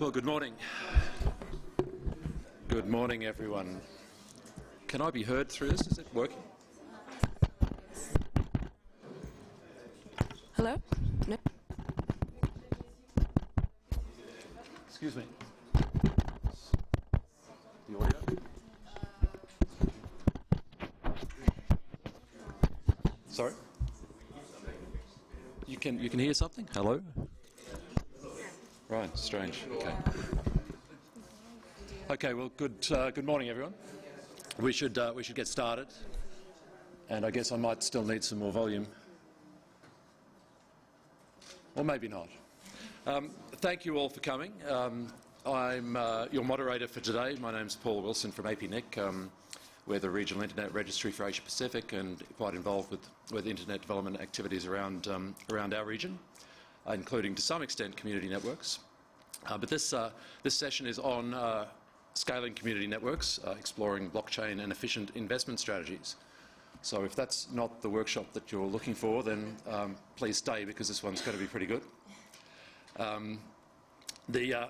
Well, good morning. Good morning, everyone. Can I be heard through this? Is it working? Hello? No? Excuse me. The audio? Sorry? You can, you can hear something? Hello? Right, strange. Okay. Okay, well, good, uh, good morning, everyone. We should, uh, we should get started. And I guess I might still need some more volume. Or maybe not. Um, thank you all for coming. Um, I'm uh, your moderator for today. My name's Paul Wilson from APNIC. Um, we're the Regional Internet Registry for Asia Pacific and quite involved with, with internet development activities around, um, around our region, including to some extent community networks. Uh, but this, uh, this session is on uh, scaling community networks, uh, exploring blockchain and efficient investment strategies. So if that's not the workshop that you're looking for, then um, please stay because this one's going to be pretty good. Um, the, uh,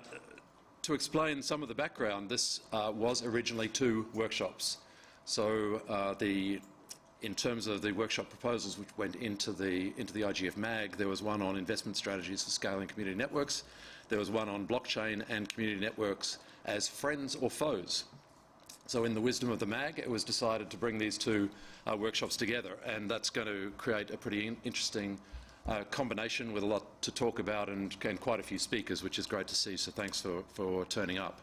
to explain some of the background, this uh, was originally two workshops. So uh, the, in terms of the workshop proposals which went into the, into the IGF MAG, there was one on investment strategies for scaling community networks. There was one on blockchain and community networks as friends or foes. So in the wisdom of the MAG, it was decided to bring these two uh, workshops together, and that's going to create a pretty in interesting uh, combination with a lot to talk about and, and, quite a few speakers, which is great to see, so thanks for, for turning up.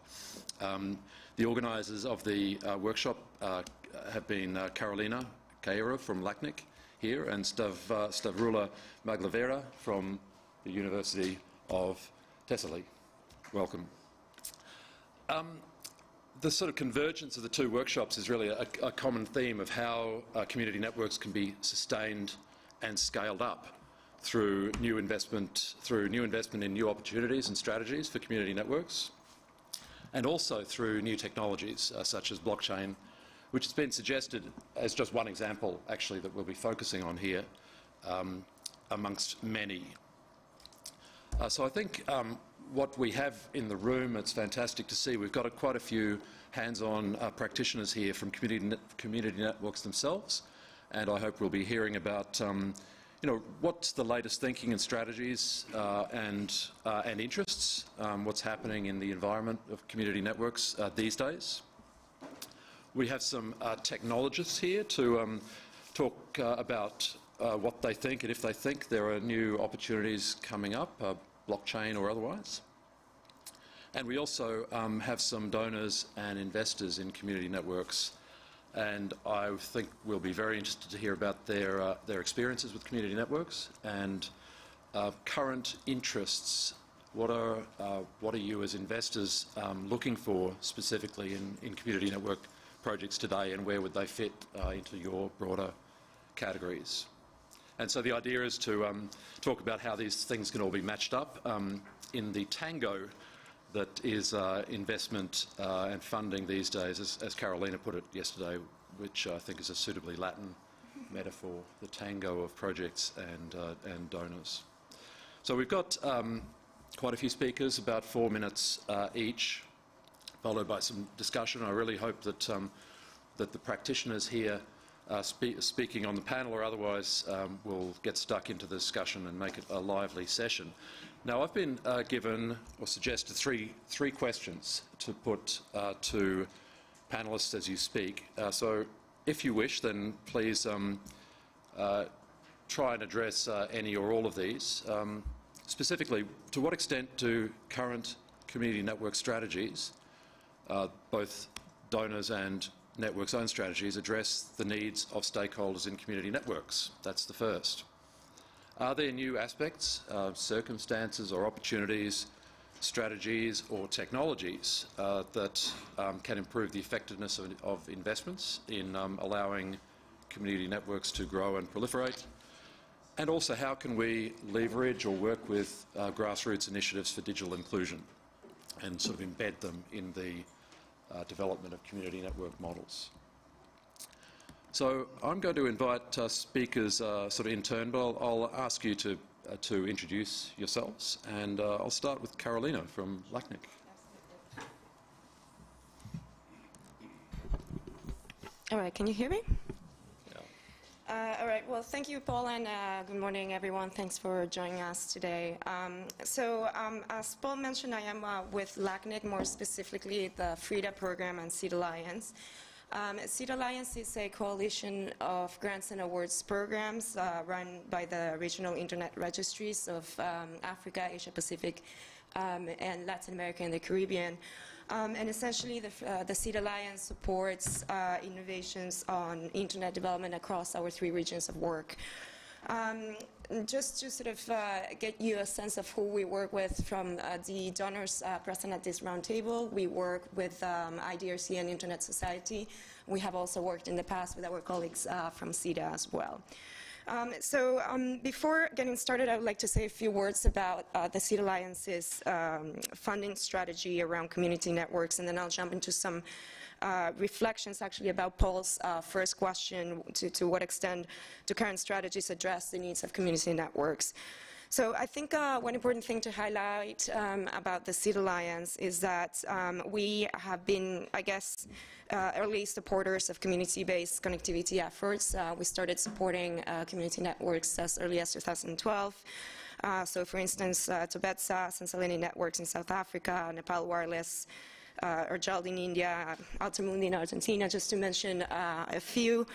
Um, the organisers of the uh, workshop uh, have been uh, Carolina Cairo from LACNIC here and Stav, uh, Stavroula Maglavera from the University of Thessaly. Welcome. Um, the sort of convergence of the two workshops is really a, a common theme of how uh, community networks can be sustained and scaled up through new investment, through new investment in new opportunities and strategies for community networks, and also through new technologies uh, such as blockchain, which has been suggested as just one example, actually, that we'll be focusing on here, um, amongst many. Uh, so I think um, what we have in the room, it's fantastic to see. We've got a, quite a few hands-on uh, practitioners here from community, net community networks themselves, and I hope we'll be hearing about um, you know, what's the latest thinking and strategies uh, and, uh, and interests, um, what's happening in the environment of community networks uh, these days. We have some uh, technologists here to um, talk uh, about uh, what they think and if they think there are new opportunities coming up, blockchain or otherwise. And we also um, have some donors and investors in community networks and I think we'll be very interested to hear about their, uh, their experiences with community networks and uh, current interests. What are, uh, what are you as investors um, looking for specifically in, in community network projects today and where would they fit uh, into your broader categories? And so the idea is to um, talk about how these things can all be matched up um, in the tango that is uh, investment uh, and funding these days, as, as, Carolina put it yesterday, which I think is a suitably Latin metaphor, the tango of projects and, uh, and donors. So we've got um, quite a few speakers, about four minutes uh, each, followed by some discussion. I really hope that, um, that the practitioners here uh, spe speaking on the panel or otherwise um, will get stuck into the discussion and make it a lively session. Now, I've been uh, given or suggested three, three questions to put uh, to panelists as you speak. Uh, so, if you wish, then please um, uh, try and address uh, any or all of these. Um, specifically, to what extent do current community network strategies, both donors and network's own strategies address the needs of stakeholders in community networks? That's the first. Are there new aspects, uh, circumstances or opportunities, strategies or technologies uh, that um, can improve the effectiveness of, of investments in um, allowing community networks to grow and proliferate? And also, how can we leverage or work with uh, grassroots initiatives for digital inclusion and sort of embed them in the uh, development of community network models. So I'm going to invite uh, speakers uh, sort of in turn, but I'll, I'll ask you to, uh, to introduce yourselves, and uh, I'll start with Carolina from LACNIC. All right, can you hear me? Uh, all right, well, thank you, Paul, and uh, good morning, everyone. Thanks for joining us today. Um, so, um, as Paul mentioned, I am uh, with LACNIC, more specifically the FRIDA program and Seed Alliance. Um, Seed Alliance is a coalition of grants and awards programs uh, run by the regional internet registries of um, Africa, Asia Pacific, um, and Latin America and the Caribbean. Um, and essentially, the, uh, the Seed Alliance supports uh, innovations on internet development across our three regions of work. Um, just to sort of uh, get you a sense of who we work with from uh, the donors uh, present at this roundtable, we work with um, IDRC and Internet Society. We have also worked in the past with our colleagues uh, from SIDA as well. Um, so um, before getting started, I would like to say a few words about uh, the Seed Alliance's um, funding strategy around community networks, and then I'll jump into some uh, reflections actually about Paul's uh, first question, to, to, what extent do current strategies address the needs of community networks. So I think uh, one important thing to highlight um, about the Seed Alliance is that um, we have been, I guess, uh, early supporters of community-based connectivity efforts. Uh, we started supporting uh, community networks as early as 2012. Uh, so for instance, uh, Tobetsas and Saleni networks in South Africa, Nepal Wireless, uh, AirJaldi in India, Altermundi in Argentina, just to mention uh, a few.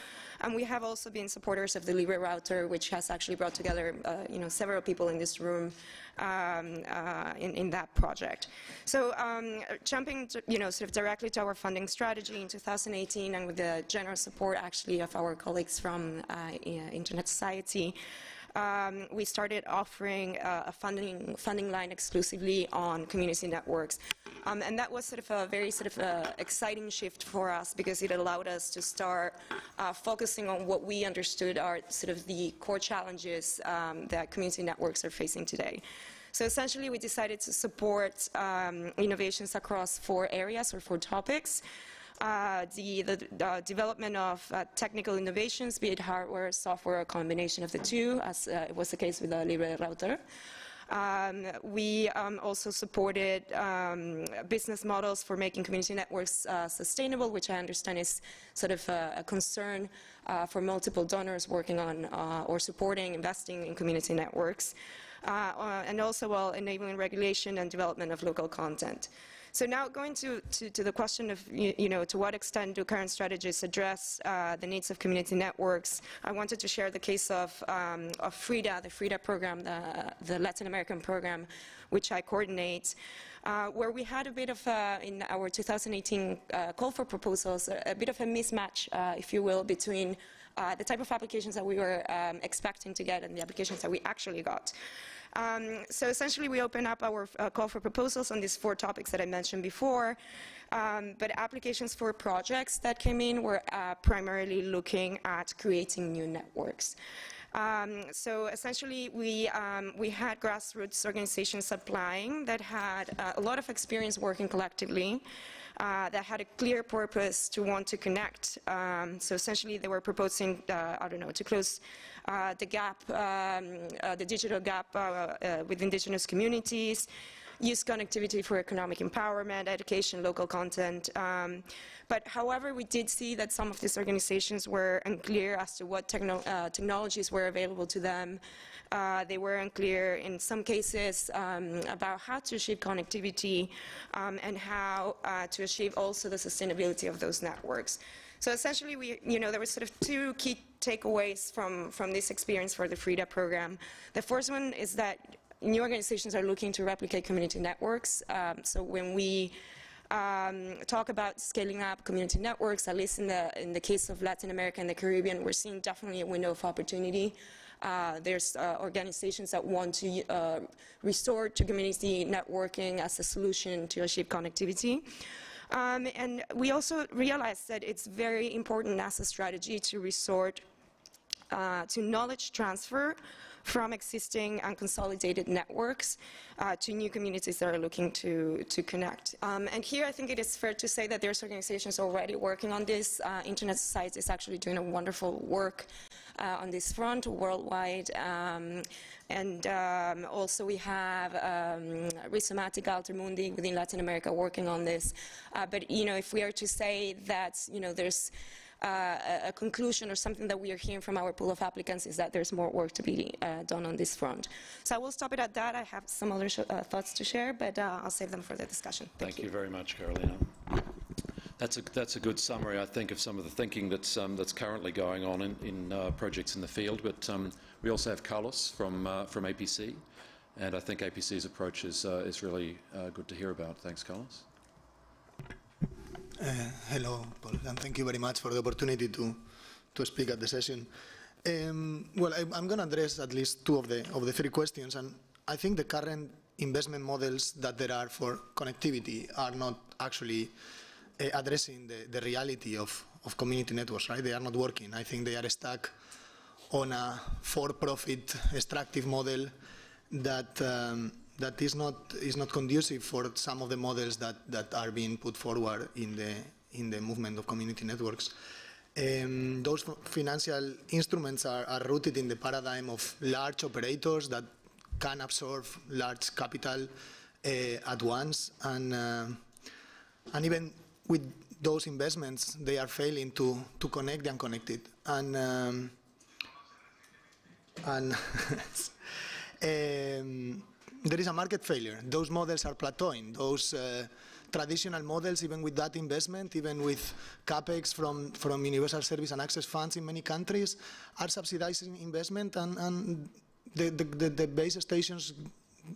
And we have also been supporters of the Libre router, which has actually brought together, uh, you know, several people in this room um, in, in, that project. So um, jumping, to, you know, sort of directly to our funding strategy in 2018, and with the generous support actually of our colleagues from Internet Society. Um, we started offering uh, a funding, funding line exclusively on community networks. Um, and that was sort of a very sort of uh, exciting shift for us because it allowed us to start uh, focusing on what we understood are sort of the core challenges um, that community networks are facing today. So essentially, we decided to support um, innovations across four areas or four topics. Uh, the, the, development of uh, technical innovations, be it hardware, software, a combination of the two, as uh, was the case with the Libre router. Um, we um, also supported um, business models for making community networks uh, sustainable, which I understand is sort of a, a concern uh, for multiple donors working on uh, or supporting investing in community networks. and also while enabling regulation and development of local content. So now going to, to, to the question of, you, you, know, to what extent do current strategies address uh, the needs of community networks, I wanted to share the case of, um, of FRIDA, the FRIDA program, the, the Latin American program, which I coordinate. Uh, where we had a bit of, a, in our 2018 uh, call for proposals, a, a bit of a mismatch, uh, if you will, between uh, the type of applications that we were um, expecting to get and the applications that we actually got. Um, so essentially, we open up our uh, call for proposals on these four topics that I mentioned before. Um, but applications for projects that came in were uh, primarily looking at creating new networks. Um, so essentially, we, um, we had grassroots organizations applying that had uh, a lot of experience working collectively uh, that had a clear purpose to want to connect. Um, so essentially, they were proposing, uh, I don't know, to close the gap, um, uh, the digital gap uh, uh, with indigenous communities, use connectivity for economic empowerment, education, local content. Um, but however, we did see that some of these organizations were unclear as to what techno uh, technologies were available to them. Uh, they were unclear in some cases um, about how to achieve connectivity um, and how uh, to achieve also the sustainability of those networks. So essentially, we, you know, there were sort of two key takeaways from, from this experience for the FRIDA program. The first one is that new organizations are looking to replicate community networks. Um, so when we um, talk about scaling up community networks, at least in the, in the case of Latin America and the Caribbean, we're seeing definitely a window of opportunity. Uh, there's uh, organizations that want to uh, restore to community networking as a solution to achieve connectivity. Um, and we also realized that it's very important as a strategy to resort uh, to knowledge transfer from existing and consolidated networks uh, to new communities that are looking to, to connect. Um, and here I think it is fair to say that there's organizations already working on this. Uh, Internet Society is actually doing a wonderful work on this front worldwide. Um, and um, also we have um, Rhizomatica Altermundi within Latin America working on this. Uh, but, you know, if we are to say that, you know, there's uh, a, conclusion or something that we are hearing from our pool of applicants is that there's more work to be uh, done on this front. So I will stop it at that. I have some other sh- uh, thoughts to share, but uh, I'll save them for the discussion. Thank you very much, Carolina. That's a, that's a good summary, I think, of some of the thinking that's, um, that's currently going on in, in uh, projects in the field. But um, we also have Carlos from, uh, from APC, and I think APC's approach is, uh, is really uh, good to hear about. Thanks, Carlos. Uh, hello, Paul, and thank you very much for the opportunity to, to speak at the session. Um, well, I, I'm going to address at least two of the, of the three questions, and I think the current investment models that there are for connectivity are not actually addressing the, the reality of, of community networks, right? They are not working. I think they are stuck on a for-profit extractive model that um, that is not is not conducive for some of the models that, that are being put forward in the in the movement of community networks. Um, those financial instruments are, are rooted in the paradigm of large operators that can absorb large capital uh, at once, and uh, and even with those investments, they are failing to to connect the unconnected. And um, and um, there is a market failure. Those models are plateauing. Those uh, traditional models, even with that investment, even with capex from, from universal service and access funds in many countries, are subsidizing investment and, and the, the, the, the base stations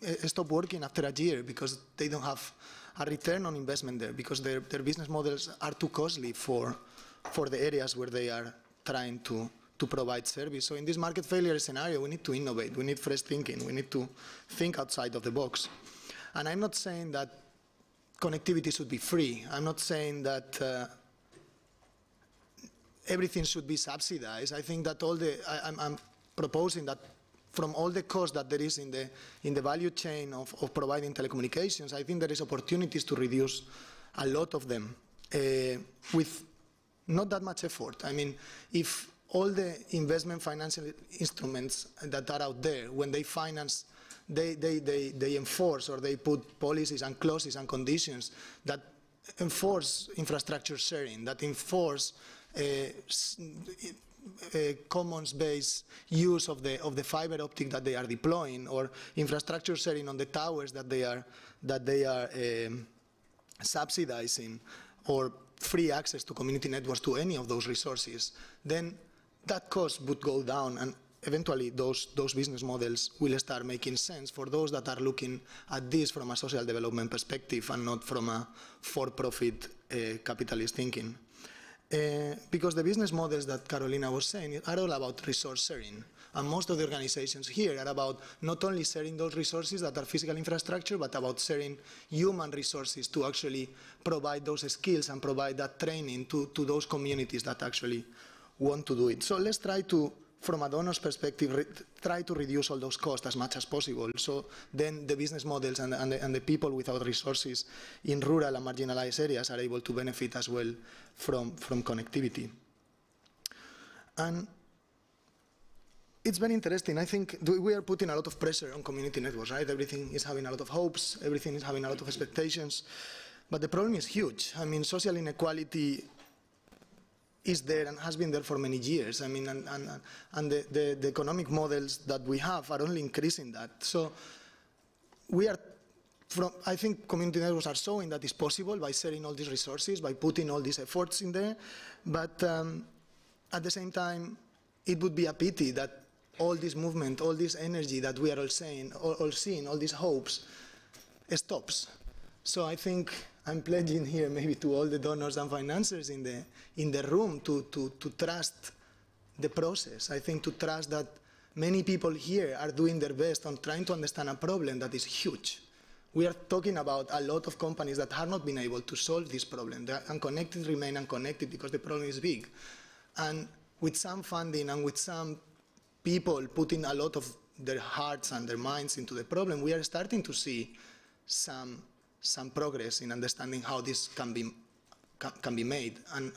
uh, stop working after a year because they don't have a return on investment there because their, their business models are too costly for, for the areas where they are trying to, to provide service. So in this market failure scenario, we need to innovate, we need fresh thinking, we need to think outside of the box. And I'm not saying that connectivity should be free. I'm not saying that uh, everything should be subsidized. I think that all the, I, am I'm proposing that from all the cost that there is in the, in the value chain of, of providing telecommunications, I think there is opportunities to reduce a lot of them uh, with not that much effort. I mean, if all the investment financial instruments that are out there, when they finance, they, they, they, they enforce or they put policies and clauses and conditions that enforce infrastructure sharing, that enforce uh, uh, commons-based use of the, of the fiber optic that they are deploying or infrastructure sharing on the towers that they are, that they are um, subsidizing or free access to community networks to any of those resources, then that cost would go down and eventually those, those business models will start making sense for those that are looking at this from a social development perspective and not from a for-profit uh, capitalist thinking. Uh, because the business models that Carolina was saying are all about resource sharing. And most of the organizations here are about not only sharing those resources that are physical infrastructure, but about sharing human resources to actually provide those skills and provide that training to, to those communities that actually want to do it. So let's try to, from a donor's perspective, try to reduce all those costs as much as possible. So then the business models and, and, the, and the people without resources in rural and marginalized areas are able to benefit as well from, from connectivity. And it's very interesting. I think we are putting a lot of pressure on community networks, right? Everything is having a lot of hopes, everything is having a lot of expectations. But the problem is huge. I mean, social inequality is there and has been there for many years. I mean, and, and, and the, the, the, economic models that we have are only increasing that. So we are, from, I think community networks are showing that it's possible by sharing all these resources, by putting all these efforts in there. But um, at the same time, it would be a pity that all this movement, all this energy that we are all saying, all, all seeing, all these hopes, stops. So I think I'm pledging here maybe to all the donors and financiers in the, in the room to, to, to trust the process. I think to trust that many people here are doing their best on trying to understand a problem that is huge. We are talking about a lot of companies that have not been able to solve this problem. The unconnected remain unconnected because the problem is big. And with some funding and with some people putting a lot of their hearts and their minds into the problem, we are starting to see some some progress in understanding how this can be, can, be made. And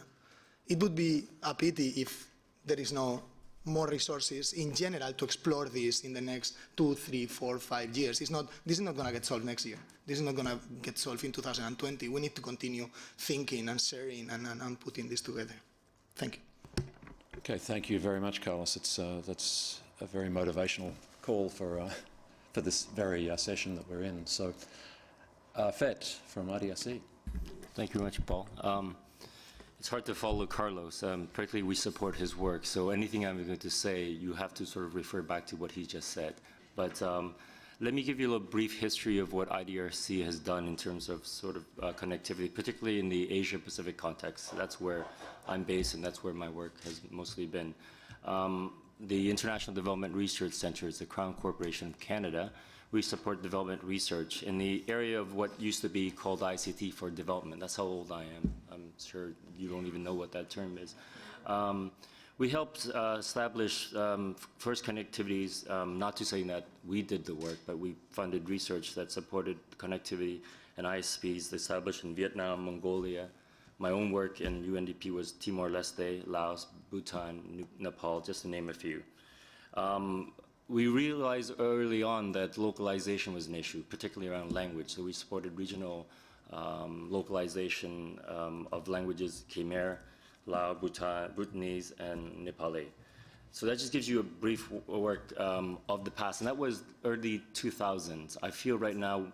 it would be a pity if there is no more resources in general to explore this in the next two, three, four, five years. It's not, this is not going to get solved next year. This is not going to get solved in 2020. We need to continue thinking and sharing and, and, and putting this together. Thank you. Okay, thank you very much, Carlos. It's, uh, that's a very motivational call for, uh, for this very uh, session that we're in. So, uh, from IDRC. Thank you very much, Paul. Um, It's hard to follow Carlos. Um, Particularly, we support his work, so anything I'm going to say, you have to sort of refer back to what he just said. But um, let me give you a little brief history of what IDRC has done in terms of sort of uh, connectivity, particularly in the Asia-Pacific context. That's where I'm based, and that's where my work has mostly been. Um, The International Development Research Centre is the Crown Corporation of Canada. We support development research in the area of what used to be called ICT for development. That's how old I am. I'm sure you don't even know what that term is. Um, we helped uh, establish um, first connectivities, um, not to say that we did the work, but we funded research that supported connectivity and ISPs established in Vietnam, Mongolia. My own work in UNDP was Timor-Leste, Laos, Bhutan, Nepal, just to name a few. Um, we realized early on that localization was an issue, particularly around language. So we supported regional um, localization um, of languages Khmer, Lao, Bhutan, Bhutanese, and Nepali. So that just gives you a brief work um, of the past, and that was early 2000s. I feel right now,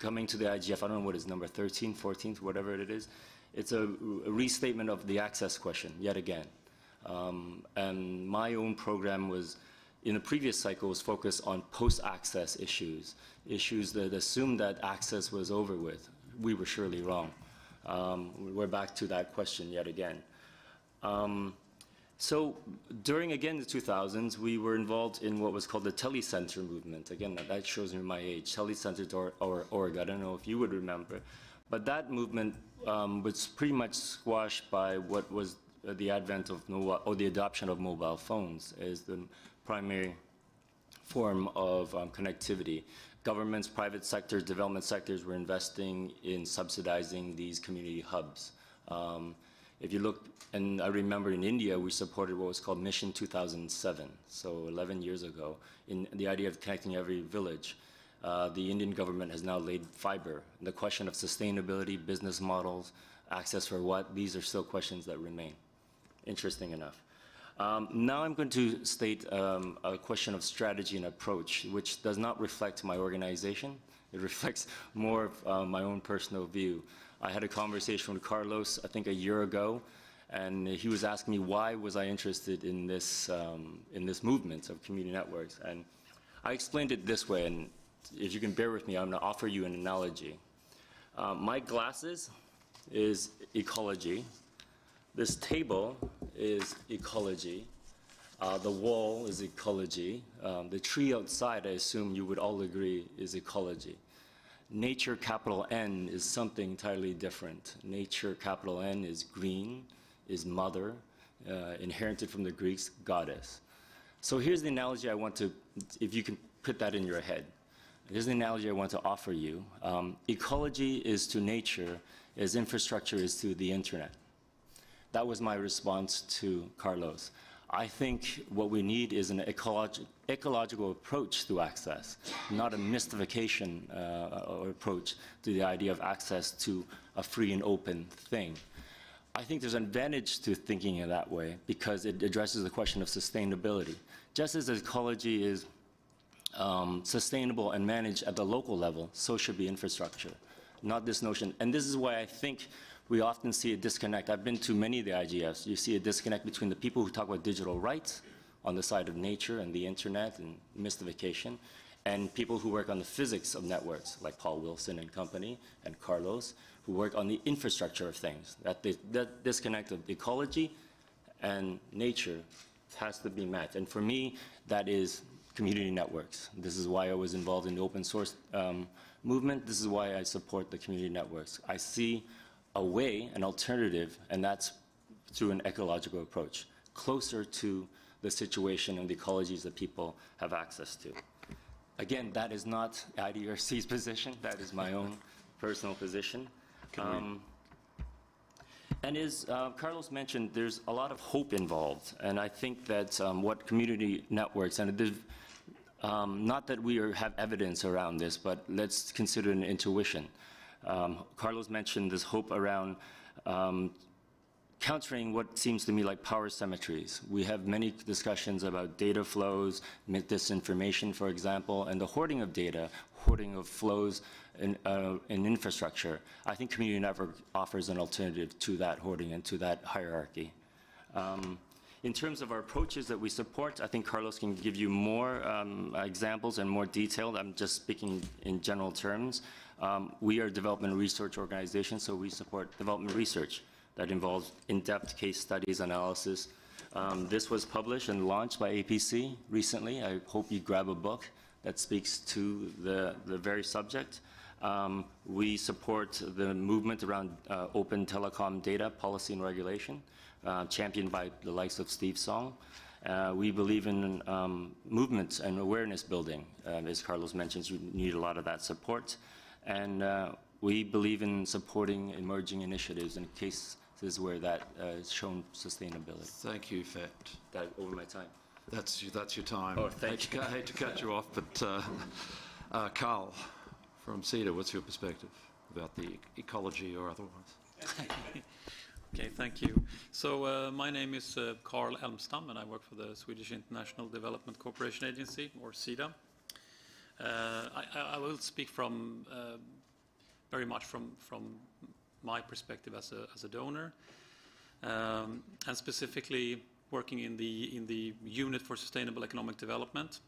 coming to the IGF, I don't know what is number 13, 14th, whatever it is, it's a, a restatement of the access question yet again. Um, and my own program was, in the previous cycle, was focused on post-access issues, issues that assumed that access was over with. We were surely wrong. Um, we're back to that question yet again. Um, so during, again, the 2000s, we were involved in what was called the telecenter movement. Again, that- shows me my age, telecenter or, or Oregon. I don't know if you would remember. But that movement um, was pretty much squashed by what was the advent of mobile, or the adoption of mobile phones as the primary form of um, connectivity. Governments, private sectors, development sectors were investing in subsidizing these community hubs. Um, if you look, and I remember in India, we supported what was called Mission 2007, so 11 years ago, in the idea of connecting every village. Uh, the Indian government has now laid fiber. The question of sustainability, business models, access for what, these are still questions that remain. Interesting enough. Um, Now I'm going to state um, a question of strategy and approach, which does not reflect my organization. It reflects more of uh, my own personal view. I had a conversation with Carlos, I think a year ago, and he was asking me why was I interested in this, um, in this movement of community networks. And I explained it this way, and if you can bear with me, I'm going to offer you an analogy. Uh, My glasses is ecology, this table is ecology. Uh, the wall is ecology. Um, the tree outside, I assume you would all agree, is ecology. Nature, capital N, is something entirely different. Nature, capital N, is green, is mother, uh, inherited from the Greeks, goddess. So here's the analogy I want to, if you can put that in your head. Here's the analogy I want to offer you. Um, ecology is to nature as infrastructure is to the internet. That was my response to Carlos. I think what we need is an ecologi- ecological approach to access, not a mystification uh, approach to the idea of access to a free and open thing. I think there's an advantage to thinking in that way because it addresses the question of sustainability. Just as ecology is um, sustainable and managed at the local level, so should be infrastructure, not this notion. And this is why I think we often see a disconnect. I've been to many of the IGFs. You see a disconnect between the people who talk about digital rights on the side of nature and the internet and mystification, and people who work on the physics of networks, like Paul Wilson and company, and Carlos, who work on the infrastructure of things. That, that disconnect of ecology and nature has to be met. And for me, that is community networks. This is why I was involved in the open source um, movement. This is why I support the community networks. I see a way, an alternative, and that's through an ecological approach, closer to the situation and the ecologies that people have access to. Again, that is not IDRC's position. That is my own personal position. Um, and as uh, Carlos mentioned, there's a lot of hope involved, and I think that um, what community networks, and um, not that we are, have evidence around this, but let's consider an intuition. Um, Carlos mentioned this hope around um, countering what seems to me like power symmetries. We have many discussions about data flows, disinformation, for example, and the hoarding of data, hoarding of flows in, uh, in infrastructure. I think community network offers an alternative to that hoarding and to that hierarchy. Um, in terms of our approaches that we support, I think Carlos can give you more um, examples and more detail. I'm just speaking in general terms. Um, we are a development research organization, so we support development research that involves in-depth case studies, analysis. Um, this was published and launched by APC recently. I hope you grab a book that speaks to the, the very subject. Um, we support the movement around uh, open telecom data policy and regulation, uh, championed by the likes of Steve Song. Uh, we believe in um, movements and awareness building. Um, as Carlos mentions, you need a lot of that support. And uh, we believe in supporting emerging initiatives in cases where that uh, has shown sustainability. Thank you, Phet. That over my time. That's, you- that's your time. Oh, thank hate to, I hate to cut you off, but uh, uh, Carl from SIDA, what's your perspective about the ecology or otherwise? Okay, thank you. So uh, my name is uh, Carl Elmstam, and I work for the Swedish International Development Cooperation Agency, or SIDA. Uh, I, will speak from uh, very much from from my perspective as a as a donor, um, and specifically working in the in the unit for sustainable economic development,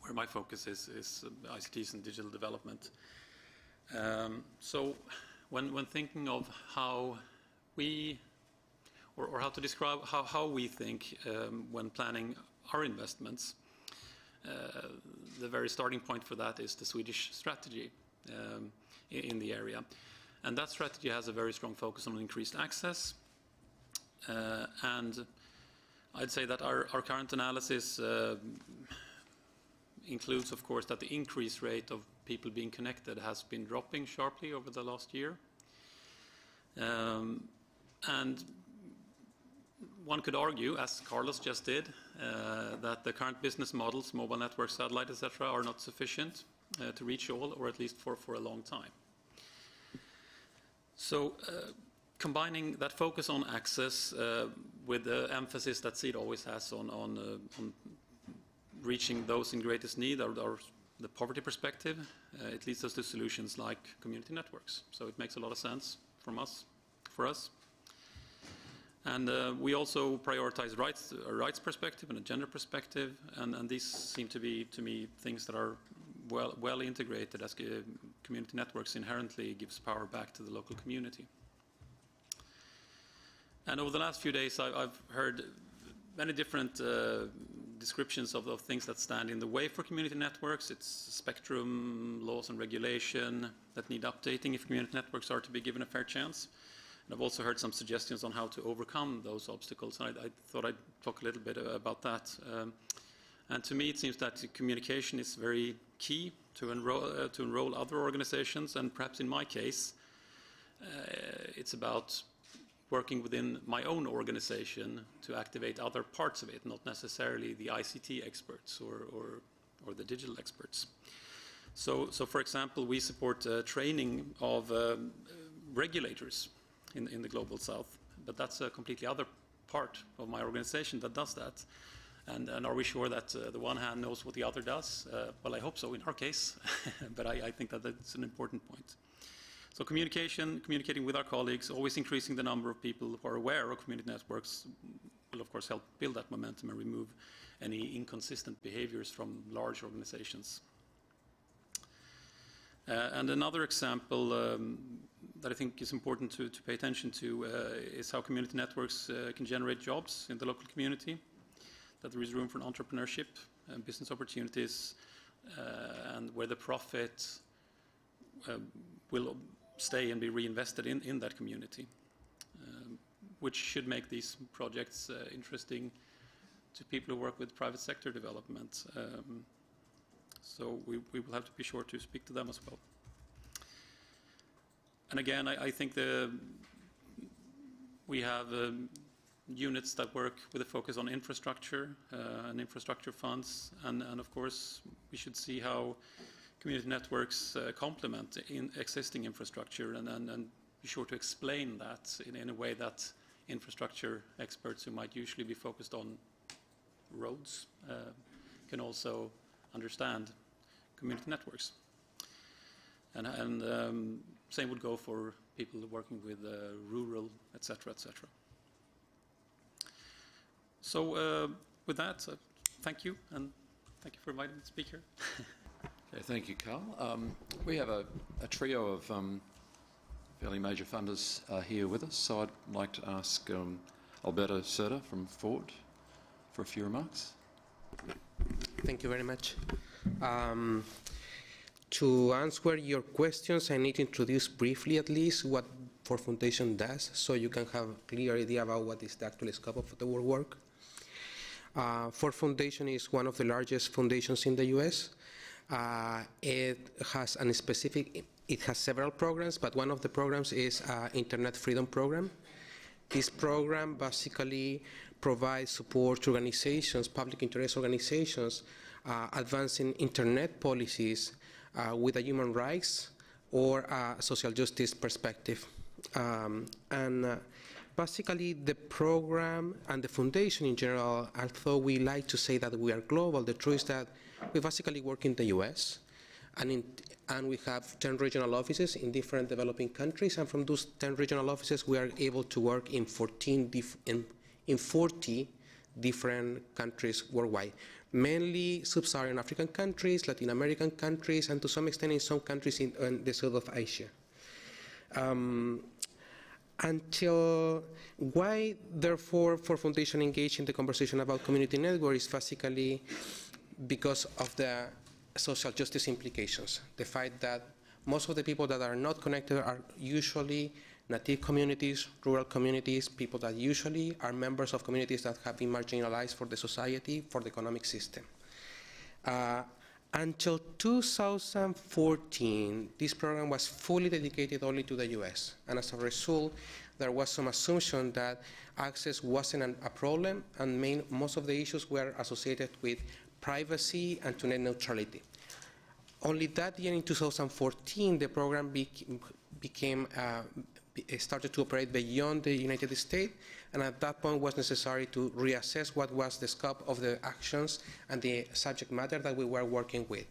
where my focus is is uh, ICTs and digital development. Um, so when when thinking of how we, or, how to describe how, how we think um, when planning our investments. The very starting point for that is the Swedish strategy um, in, in the area. And that strategy has a very strong focus on increased access. Uh, and I'd say that our, our current analysis uh, includes, of course, that the increase rate of people being connected has been dropping sharply over the last year. Um, and one could argue, as Carlos just did, uh, that the current business models, mobile network, satellite, etc., are not sufficient uh, to reach all, or at least for, for a long time. So, uh, combining that focus on access uh, with the emphasis that SIDA always has on, on, uh, on reaching those in greatest need, or, or the poverty perspective, uh, it leads us to solutions like community networks. So it makes a lot of sense from us, for us. And uh, we also prioritize rights, a rights perspective and a gender perspective, and, and these seem to be, to me, things that are well, well integrated as uh, community networks inherently gives power back to the local community. And over the last few days, I, I've heard many different uh, descriptions of, of things that stand in the way for community networks. It's spectrum, laws and regulation that need updating if community networks are to be given a fair chance. And I've also heard some suggestions on how to overcome those obstacles, and I, I thought I'd talk a little bit about that. Um, and to me, it seems that communication is very key to enroll, uh, to enroll other organizations, and perhaps in my case, uh, it's about working within my own organization to activate other parts of it, not necessarily the ICT experts or, or, or the digital experts. So, so, for example, we support uh, training of um, regulators in, in the global south, but that's a completely other part of my organization that does that. And, and are we sure that uh, the one hand knows what the other does? Uh, well, I hope so in our case, but I, I think that that's an important point. So communication, communicating with our colleagues, always increasing the number of people who are aware of community networks will of course help build that momentum and remove any inconsistent behaviors from large organizations. Uh, and another example um, that I think is important to, to pay attention to uh, is how community networks uh, can generate jobs in the local community, that there is room for entrepreneurship and business opportunities, uh, and where the profit will stay and be reinvested in, in that community, um, which should make these projects interesting to people who work with private sector development. Um, so we, we will have to be sure to speak to them as well. And again, I, I think the, we have um, units that work with a focus on infrastructure uh, and infrastructure funds, and, and of course we should see how community networks uh, complement in existing infrastructure and, and, and, be sure to explain that in, in a way that infrastructure experts who might usually be focused on roads uh, can also understand community networks. And, and um, same would go for people working with uh, rural, etc., etc. So uh, with that, uh, thank you, and thank you for inviting me to speak here. Okay, thank you, Carl. Um, we have a, a trio of um, fairly major funders uh, here with us, so I'd like to ask um, Alberto Cerda from Ford for a few remarks. Thank you very much. Um, to answer your questions, I need to introduce briefly at least what Ford Foundation does so you can have a clear idea about what is the actual scope of the work. Uh, Ford Foundation is one of the largest foundations in the US. Uh, it has specific, it has several programs, but one of the programs is uh, Internet Freedom Program. This program basically provides support to organizations, public interest organizations, uh, advancing internet policies with a human rights or a social justice perspective. Um, and uh, basically the program and the foundation in general, although we like to say that we are global, the truth is that we basically work in the US and, in, and we have 10 regional offices in different developing countries. And from those 10 regional offices we are able to work in 14 in, in 40 different countries worldwide mainly sub-Saharan African countries, Latin American countries, and to some extent in some countries in, in the south of Asia. Um, until why, therefore, Ford Foundation engaged in the conversation about community network is basically because of the social justice implications. The fact that most of the people that are not connected are usually native communities, rural communities, people that usually are members of communities that have been marginalized for the society, for the economic system. Uh, until 2014, this program was fully dedicated only to the US. And as a result, there was some assumption that access wasn't an, a problem, and main, most of the issues were associated with privacy and to net neutrality. Only that year in 2014, the program became, became uh, Eh, started to operate beyond the United States, and at that point was necessary to reassess what was the scope of the actions and the subject matter that we were working with.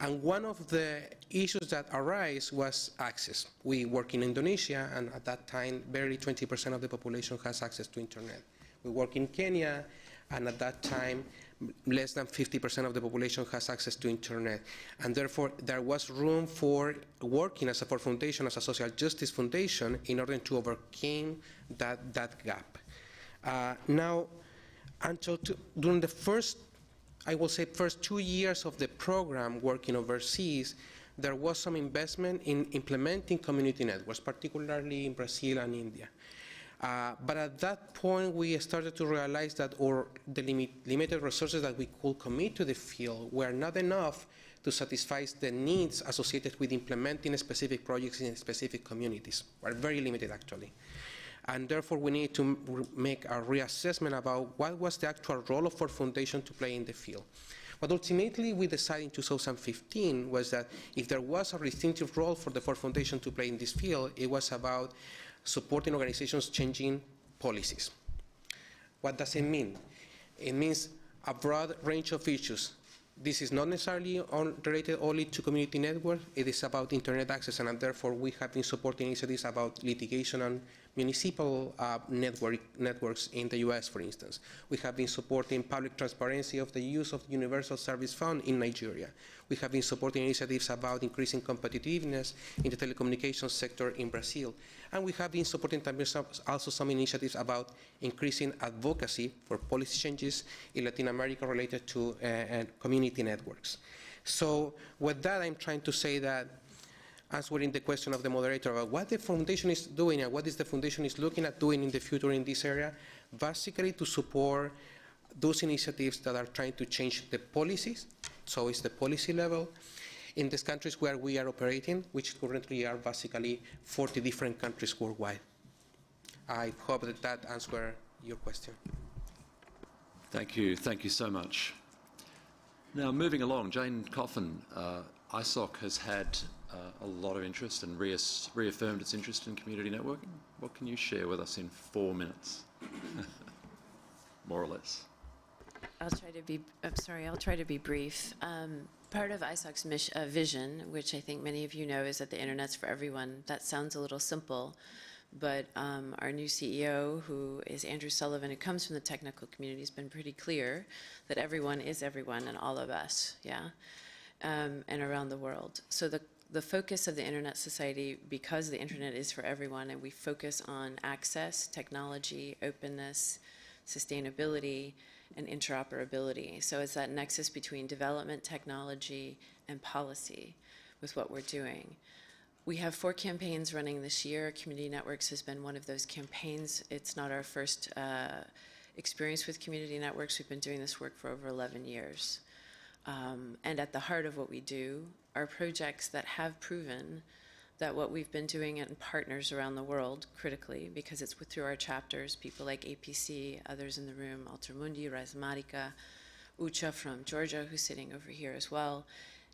And one of the issues that arise was access. We work in Indonesia, and at that time, barely 20% of the population has access to internet. We work in Kenya, and at that time, less than 50% of the population has access to internet. And therefore, there was room for working as a Ford Foundation, as a social justice foundation, in order to overcome that, that gap. Uh, now, until to, during the first, I will say, first two years of the program working overseas, there was some investment in implementing community networks, particularly in Brazil and India. Uh, but at that point, we started to realize that our, the limit, limited resources that we could commit to the field were not enough to satisfy the needs associated with implementing specific projects in specific communities. Were very limited, actually. And therefore, we need to make a reassessment about what was the actual role of Ford Foundation to play in the field. What ultimately we decided in 2015 was that if there was a distinctive role for the Ford Foundation to play in this field, it was about supporting organizations changing policies. What does it mean? It means a broad range of issues. This is not necessarily on, related only to community networks. It is about internet access, and therefore we have been supporting initiatives about litigation and municipal uh, network, networks in the US, for instance. We have been supporting public transparency of the use of the Universal Service Fund in Nigeria. We have been supporting initiatives about increasing competitiveness in the telecommunications sector in Brazil. And we have been supporting also some initiatives about increasing advocacy for policy changes in Latin America related to uh, community networks. So with that, I'm trying to say that answering the question of the moderator about what the foundation is doing and what is the foundation is looking at doing in the future in this area, basically to support those initiatives that are trying to change the policies, so it's the policy level, in these countries where we are operating, which currently are basically 40 different countries worldwide. I hope that that answers your question. Thank you. Thank you so much. Now, moving along, Jane Coffin, uh, ISOC has had a lot of interest and reaffirmed its interest in community networking. What can you share with us in four minutes? More or less. I'll try to be, I'm sorry, I'll try to be brief. Um, Part of ISOC's uh, vision, which I think many of you know, is that the internet's for everyone. That sounds a little simple, but um, our new CEO, who is Andrew Sullivan, who comes from the technical community, has been pretty clear that everyone is everyone and all of us, yeah, um, and around the world. So the the focus of the Internet Society, because the internet is for everyone, and we focus on access, technology, openness, sustainability, and interoperability. So it's that nexus between development, technology, and policy with what we're doing. We have four campaigns running this year. Community Networks has been one of those campaigns. It's not our first uh, experience with community networks. We've been doing this work for over 11 years. Um, and at the heart of what we do are projects that have proven that what we've been doing in partners around the world, critically, because it's through our chapters, people like APC, others in the room, Altermundi, Rhizomatica, Ucha from Georgia, who's sitting over here as well.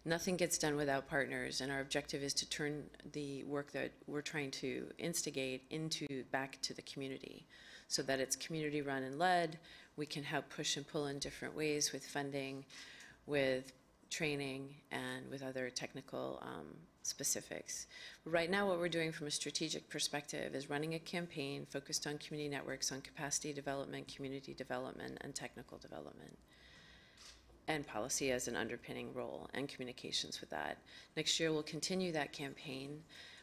Nothing gets done without partners, and our objective is to turn the work that we're trying to instigate into back to the community, so that it's community run and led. We can help push and pull in different ways with funding, with training, and with other technical um, specifics. Right now, what we're doing from a strategic perspective is running a campaign focused on community networks, on capacity development, community development, and technical development and policy as an underpinning role and communications with that. Next year, we'll continue that campaign,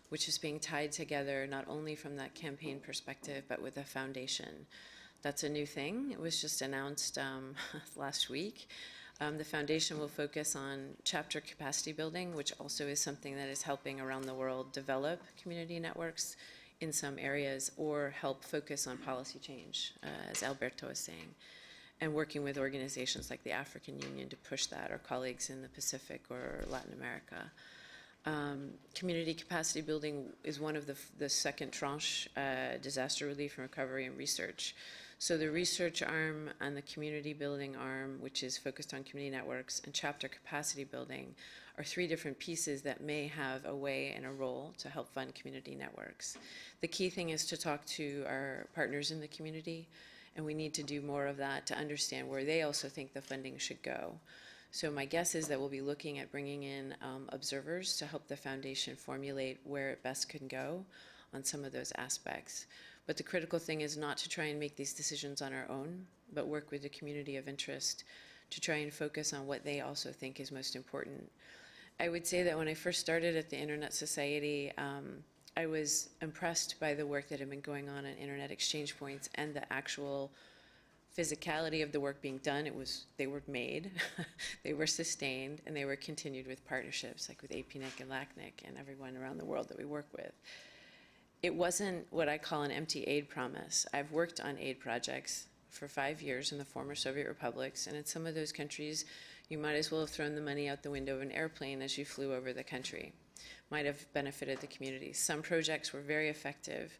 which is being tied together not only from that campaign perspective, but with a foundation. That's a new thing. It was just announced um, last week. Um, the foundation will focus on chapter capacity building, which also is something that is helping around the world develop community networks in some areas or help focus on policy change, uh, as Alberto is saying and working with organizations like the African Union to push that, or colleagues in the Pacific or Latin America. Um, community capacity building is one of the, the second tranche, uh, disaster relief and recovery and research. So the research arm and the community building arm, which is focused on community networks, and chapter capacity building are three different pieces that may have a way and a role to help fund community networks. The key thing is to talk to our partners in the community, and we need to do more of that to understand where they also think the funding should go. So my guess is that we'll be looking at bringing in um, observers to help the foundation formulate where it best can go on some of those aspects. But the critical thing is not to try and make these decisions on our own, but work with the community of interest to try and focus on what they also think is most important. I would say that when I first started at the Internet Society, um, I was impressed by the work that had been going on at Internet Exchange Points and the actual physicality of the work being done. It was they were made, they were sustained, and they were continued with partnerships like with APNIC and LACNIC and everyone around the world that we work with. It wasn't what I call an empty aid promise. I've worked on aid projects for five years in the former Soviet republics, and in some of those countries, you might as well have thrown the money out the window of an airplane as you flew over the country might have benefited the community. Some projects were very effective,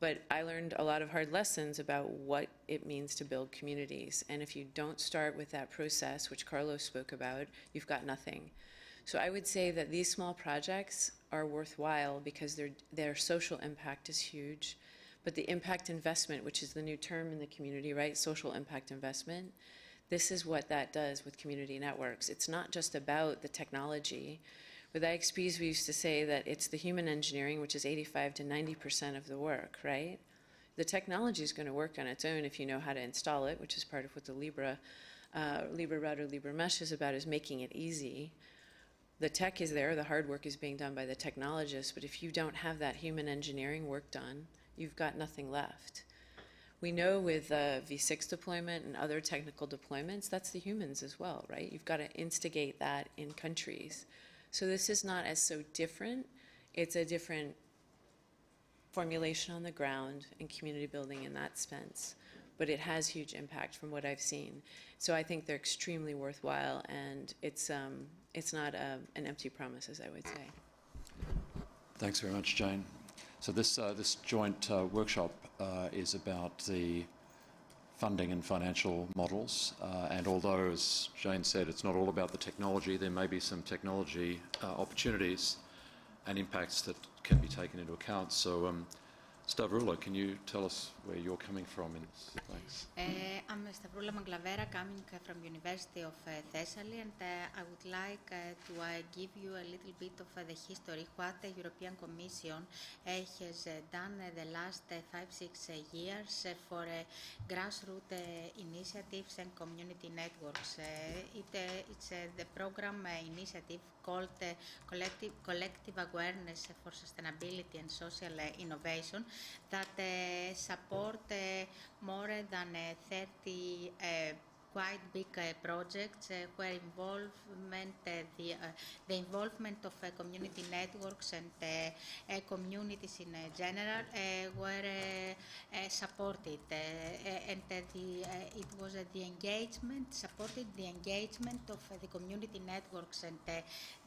but I learned a lot of hard lessons about what it means to build communities. And if you don't start with that process, which Carlos spoke about, you've got nothing. So I would say that these small projects are worthwhile because their, their social impact is huge. But the impact investment, which is the new term in the community, right? Social impact investment, this is what that does with community networks. It's not just about the technology, with IXPs, we used to say that it's the human engineering, which is 85 to 90% of the work, right? The technology is going to work on its own if you know how to install it, which is part of what the Libre, uh, LibreRouter, Libra Mesh is about, is making it easy. The tech is there, the hard work is being done by the technologists, but if you don't have that human engineering work done, you've got nothing left. We know with uh, V6 deployment and other technical deployments, that's the humans as well, right? You've got to instigate that in countries. So this is not as so different. It's a different formulation on the ground and community building in that sense. But it has huge impact from what I've seen. So I think they're extremely worthwhile, and it's um, it's not a, an empty promise, as I would say. Thanks very much, Jane. So this, uh, this joint uh, workshop uh, is about the funding and financial models. Uh, and although, as Jane said, it's not all about the technology, there may be some technology uh, opportunities and impacts that can be taken into account. So, um, Stavroula, can you tell us where you're coming from in this? Thanks. Uh, eh, I'm Stavroula Maglavera, coming from University of uh, Thessaly, and uh, I would like to give you a little bit of the history, what the European Commission has done the last five, six years for grassroots initiatives and community networks. It, it's the program initiative called collective, collective Awareness for Sustainability and Social Innovation that uh, support uh, more than uh, 30 quite big projects where eh, involvement, uh, the, the involvement of eh, community networks and eh, communities in general were supported. and the, it was the engagement, supported the engagement of the community networks and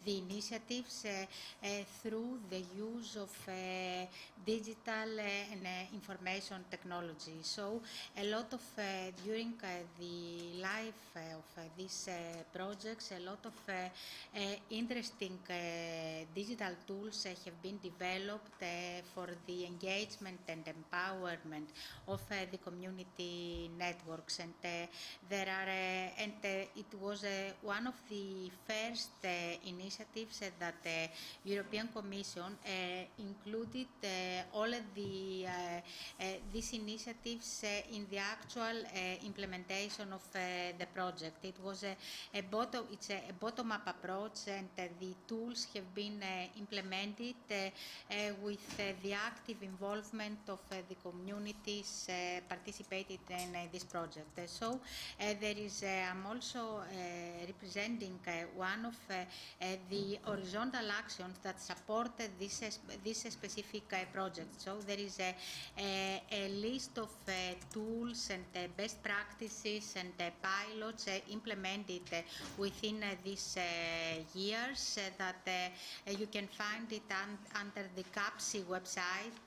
the initiatives uh, uh, through the use of uh, digital and information technology. So a lot of, during the life uh, of uh, these uh, projects, a lot of interesting digital tools have been developed for the engagement and empowerment of the community networks. And there are, and it was one of the first initiatives that the European Commission uh, included uh, all of the uh, these initiatives in the actual implementation of the project. It was a, a bottom, it's a, bottom-up approach, and uh, the tools have been uh, implemented uh, with the active involvement of the communities participated in this project. so there is, I'm also representing one of the horizontal actions that support this this specific uh, project. So there is a, a, a list of uh, tools and uh, best practices and pilots uh, implemented uh, within uh, these years that you can find it un under the CAPSSI website.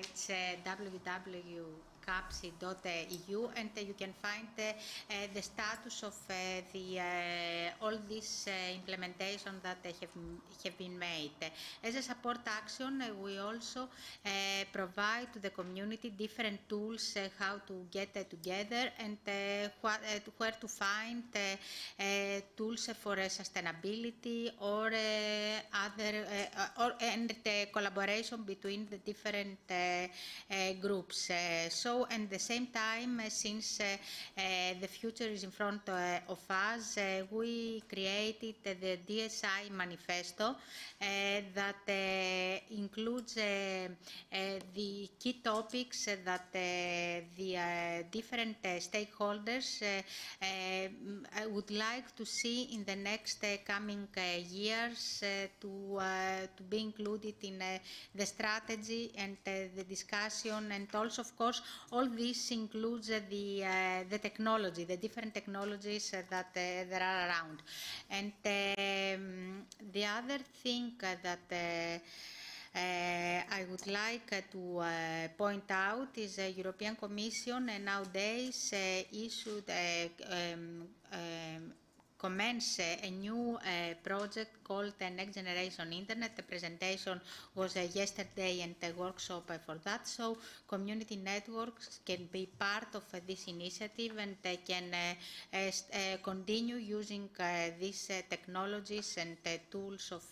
it's www capssi.eu and you can find the status of the all these implementation that have, have been made. As a support action, eh, we also provide to the community different tools eh, how to get eh, together and what, where to find tools for sustainability or other or and collaboration between the different groups. so so at the same time, uh, since uh, uh, the future is in front uh, of us, uh, we created the DSI manifesto uh, that includes the key topics that the different stakeholders would like to see in the next coming years to, to be included in the strategy and the discussion. And also, of course, all this includes uh, the, uh, the technology, the different technologies uh, that there are around. And um, the other thing that uh, I would like uh, to uh, point out is the European Commission nowadays issued um, um, commence a new uh, project called the Next Generation Internet. The presentation was uh, yesterday and the workshop for that. So community networks can be part of eh, this initiative and they can continue using these technologies and tools of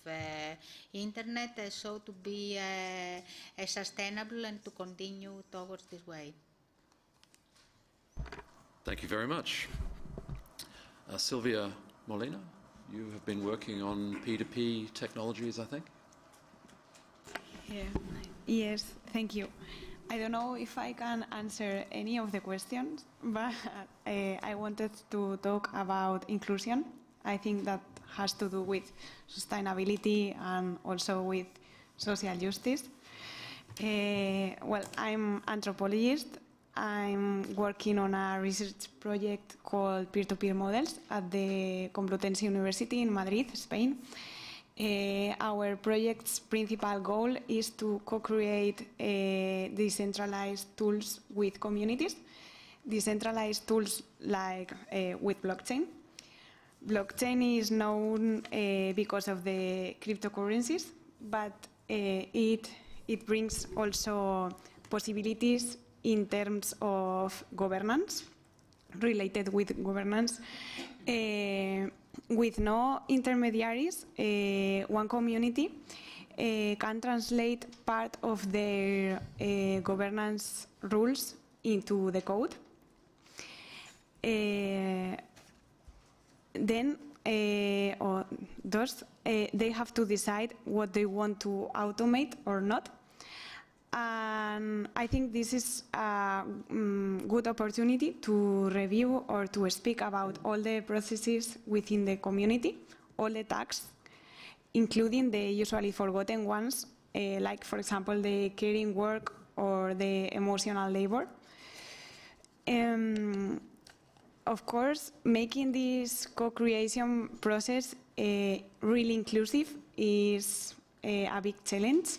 internet so to be sustainable and to continue towards this way. Thank you very much. Uh, Sylvia Molina, you have been working on P2P technologies, I think? Yeah. Yes, thank you. I don't know if I can answer any of the questions, but uh, I wanted to talk about inclusion. I think that has to do with sustainability and also with social justice. Uh, well, I'm anthropologist I'm working on a research project called Peer-to-Peer -peer Models at the Complutense University in Madrid, Spain. Uh, our project's principal goal is to co-create uh, decentralized tools with communities decentralized tools like uh, with blockchain. Blockchain is known uh, because of the cryptocurrencies, but uh, it, it brings also possibilities in terms of governance, related with governance. Uh, with no intermediaries, uh, one community uh, can translate part of their governance rules into the code. Then, or thus, uh, they have to decide what they want to automate or not. And I think this is a mm, good opportunity to review or to speak about all the processes within the community, all the tasks, including the usually forgotten ones, uh, like, for example, the caring work or the emotional labor. Um, of course, making this co-creation process uh, really inclusive is uh, a big challenge.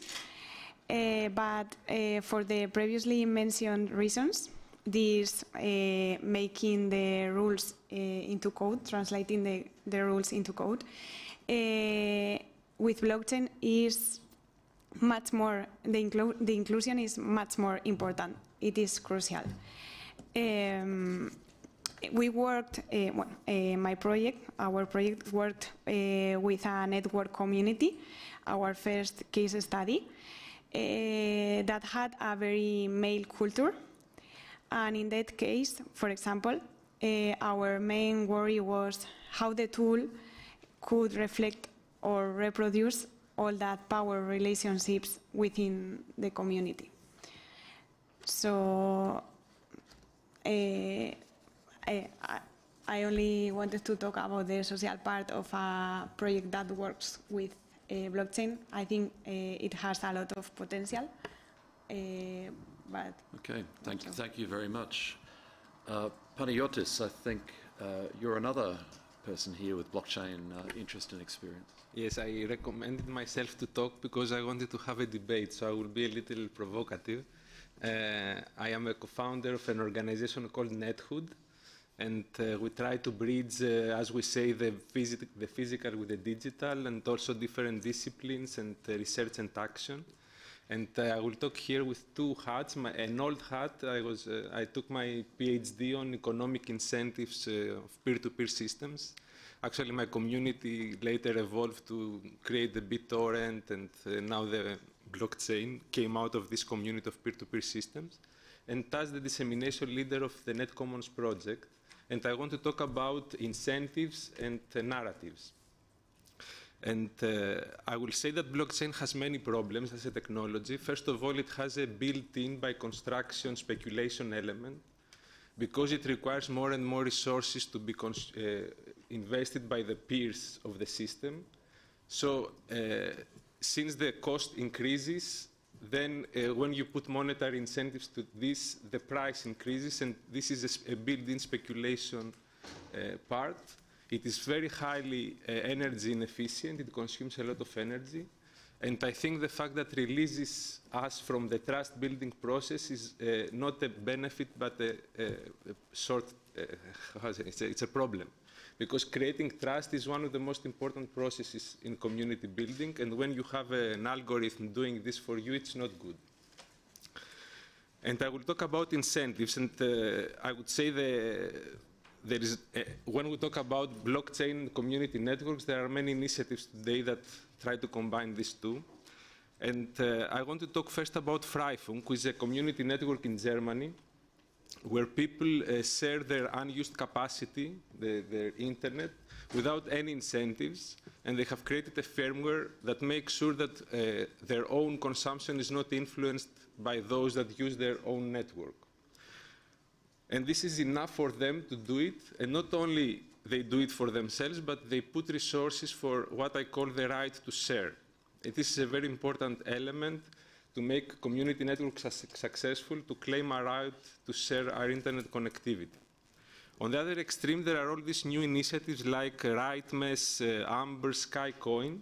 Uh, but uh, for the previously mentioned reasons, this uh, making the rules uh, into code, translating the, the rules into code, uh, with blockchain is much more, the, inclu the inclusion is much more important. It is crucial. Um, we worked, well, my project, our project worked with a network community, our first case study, that had a very male culture. And in that case, for example, uh, our main worry was how the tool could reflect or reproduce all that power relationships within the community. So uh, I, I only wanted to talk about the social part of a project that works with blockchain. I think uh, it has a lot of potential, uh, but Okay, thank you, you. thank you very much. Uh, Panayotis, I think uh, you're another person here with blockchain uh, interest and experience. Yes, I recommended myself to talk because I wanted to have a debate, so I will be a little provocative. Uh, I am a co-founder of an organization called Nethood, and uh, we try to bridge, uh, as we say, the, phys- the physical with the digital, and also different disciplines and uh, research and action. And uh, I will talk here with two hats. My, an old hat, I, was, uh, I took my PhD on economic incentives uh, of peer-to-peer systems. Actually, my community later evolved to create the BitTorrent, and now the blockchain came out of this community of peer-to-peer systems. And as the dissemination leader of the NetCommons project, and I want to talk about incentives and uh, narratives. And uh, I will say that blockchain has many problems as a technology. First of all, it has a built-in by construction speculation element because it requires more and more resources to be uh, invested by the peers of the system. So uh, since the cost increases, then uh, when you put monetary incentives to this, the price increases, and this is a built-in speculation uh, part. It is very highly uh, energy inefficient. It consumes a lot of energy. And I think the fact that releases us from the trust building process is uh, not a benefit, but a, a, a sort, uh? It's, a, it's a problem. Because creating trust is one of the most important processes in community building, and when you have an algorithm doing this for you, it's not good. And I will talk about incentives, and uh, I would say the, there is, uh, when we talk about blockchain community networks, there are many initiatives today that try to combine these two. And uh, I want to talk first about Freifunk, which is a community network in Germany, where people uh, share their unused capacity, the, their internet, without any incentives, and they have created a firmware that makes sure that uh, their own consumption is not influenced by those that use their own network. And this is enough for them to do it, and not only they do it for themselves, but they put resources for what I call the right to share. It is a very important element to make community networks successful, to claim our right to share our internet connectivity. On the other extreme, there are all these new initiatives like RightMesh, uh, Ammbr, Skycoin,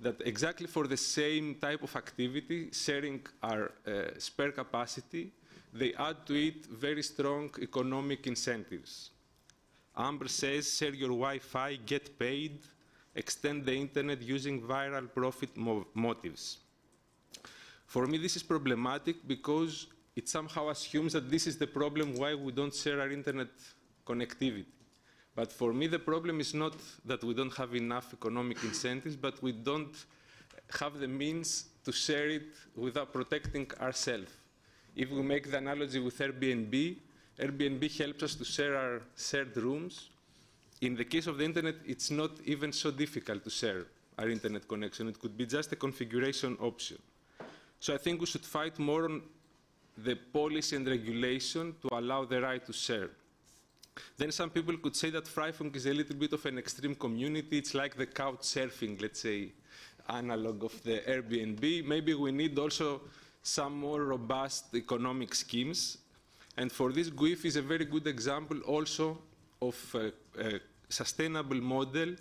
that exactly for the same type of activity, sharing our uh, spare capacity, they add to it very strong economic incentives. Ammbr says, share your Wi-Fi, get paid, extend the internet using viral profit mo motives. For me, this is problematic because it somehow assumes that this is the problem why we don't share our internet connectivity. But for me, the problem is not that we don't have enough economic incentives, but we don't have the means to share it without protecting ourselves. If we make the analogy with Airbnb, Airbnb helps us to share our shared rooms. In the case of the internet, it's not even so difficult to share our internet connection. It could be just a configuration option. So I think we should fight more on the policy and regulation to allow the right to share. Then some people could say that Freifunk is a little bit of an extreme community. It's like the couch surfing, let's say, analog of the Airbnb. Maybe we need also some more robust economic schemes. And for this, GUIF is a very good example also of a, a sustainable model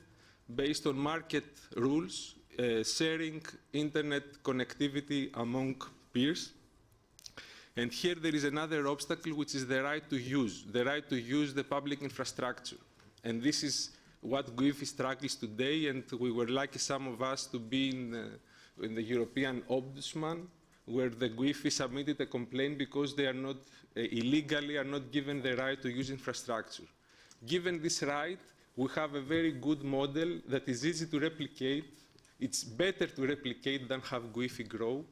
based on market rules, uh, sharing internet connectivity among peers. And here there is another obstacle, which is the right to use, the right to use the public infrastructure. And this is what GUIF struggles today, and we were lucky, some of us, to be in, uh, in the European Ombudsman, where the GUIF submitted a complaint because they are not, uh, illegally are not given the right to use infrastructure. Given this right, we have a very good model that is easy to replicate. It's better to replicate than have GUIFI grow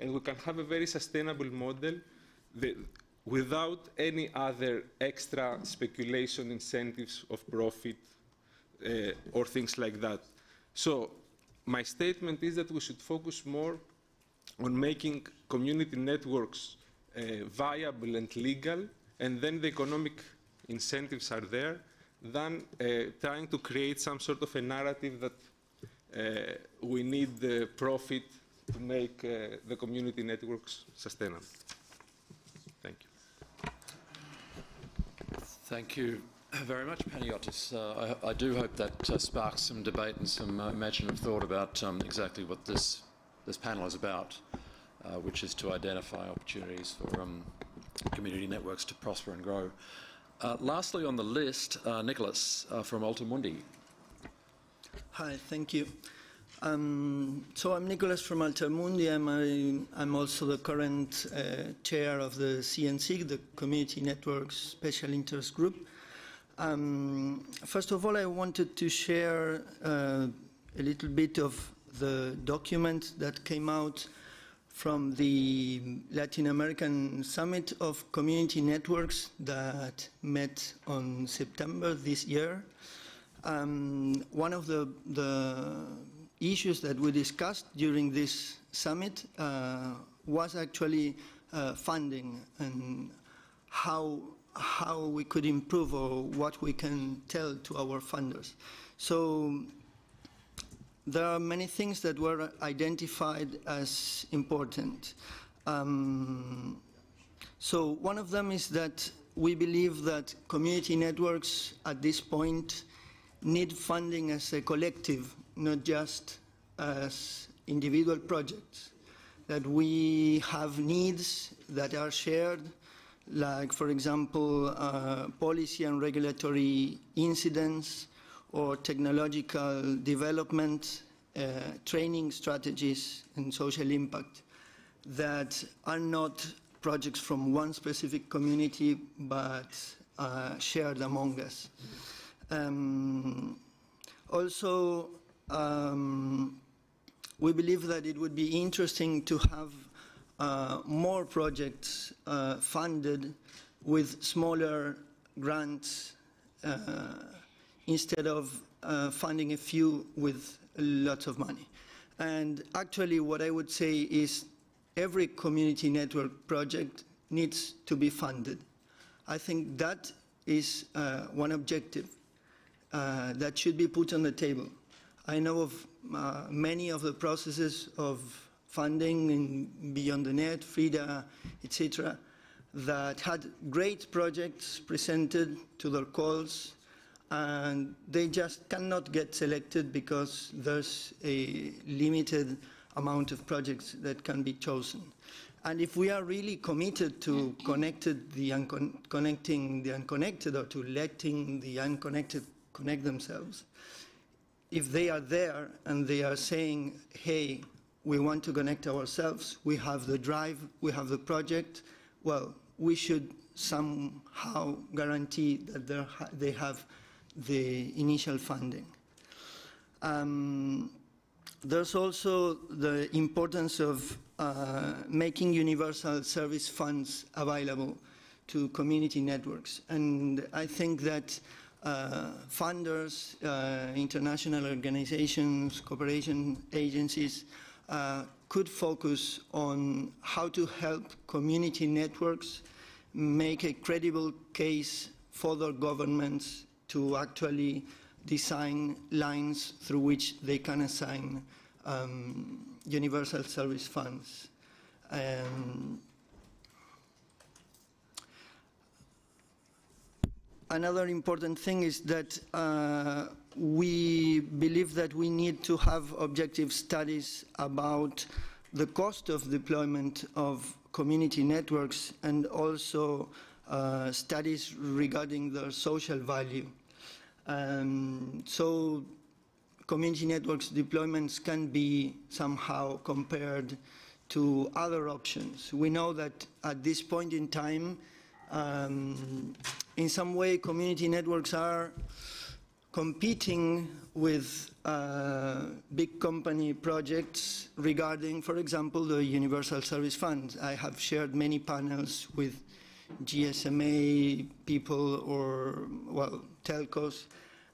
and we can have a very sustainable model that, without any other extra speculation incentives of profit uh, or things like that. So my statement is that we should focus more on making community networks uh, viable and legal, and then the economic incentives are there, than uh, trying to create some sort of a narrative that we need the profit to make uh, the community networks sustainable. Thank you. Thank you very much, Panayotis. Uh, I, I, do hope that uh, sparks some debate and some uh, imaginative thought about um, exactly what this, this panel is about, uh, which is to identify opportunities for um, community networks to prosper and grow. Uh, lastly on the list, uh, Nicholas from Altermundi. Hi, thank you. Um, so I'm Nicholas from Altermundi. I'm, a, I'm also the current uh, chair of the CNC, the Community Networks Special Interest Group. Um, first of all, I wanted to share uh, a little bit of the document that came out from the Latin American Summit of Community Networks that met on September this year. Um, one of the, the issues that we discussed during this summit uh, was actually uh, funding and how, how we could improve or what we can tell to our funders. So there are many things that were identified as important. Um, so one of them is that we believe that community networks at this point need funding as a collective not just as individual projects, that we have needs that are shared, like, for example, uh, policy and regulatory incidents or technological development, uh, training strategies, and social impact that are not projects from one specific community but uh, shared among us. Um, also, um, we believe that it would be interesting to have uh, more projects uh, funded with smaller grants uh, instead of uh, funding a few with lots of money. And actually what I would say is every community network project needs to be funded. I think that is uh, one objective uh, that should be put on the table. I know of uh, many of the processes of funding in Beyond the Net, FRIDA, etc., that had great projects presented to their calls, and they just cannot get selected because there's a limited amount of projects that can be chosen. And if we are really committed to connected the connecting the unconnected or to letting the unconnected connect themselves, if they are there and they are saying, hey, we want to connect ourselves, we have the drive, we have the project, well, we should somehow guarantee that they have the initial funding. Um, there's also the importance of uh, making universal service funds available to community networks. And I think that funders, uh, international organizations, cooperation agencies uh, could focus on how to help community networks make a credible case for their governments to actually design lines through which they can assign um, universal service funds. Um, another important thing is that uh, we believe that we need to have objective studies about the cost of deployment of community networks and also uh, studies regarding their social value. Um, so community networks deployments can be somehow compared to other options. We know that at this point in time, um, in some way, community networks are competing with uh, big company projects regarding, for example, the Universal Service Fund. I have shared many panels with GSMA people or, well, telcos,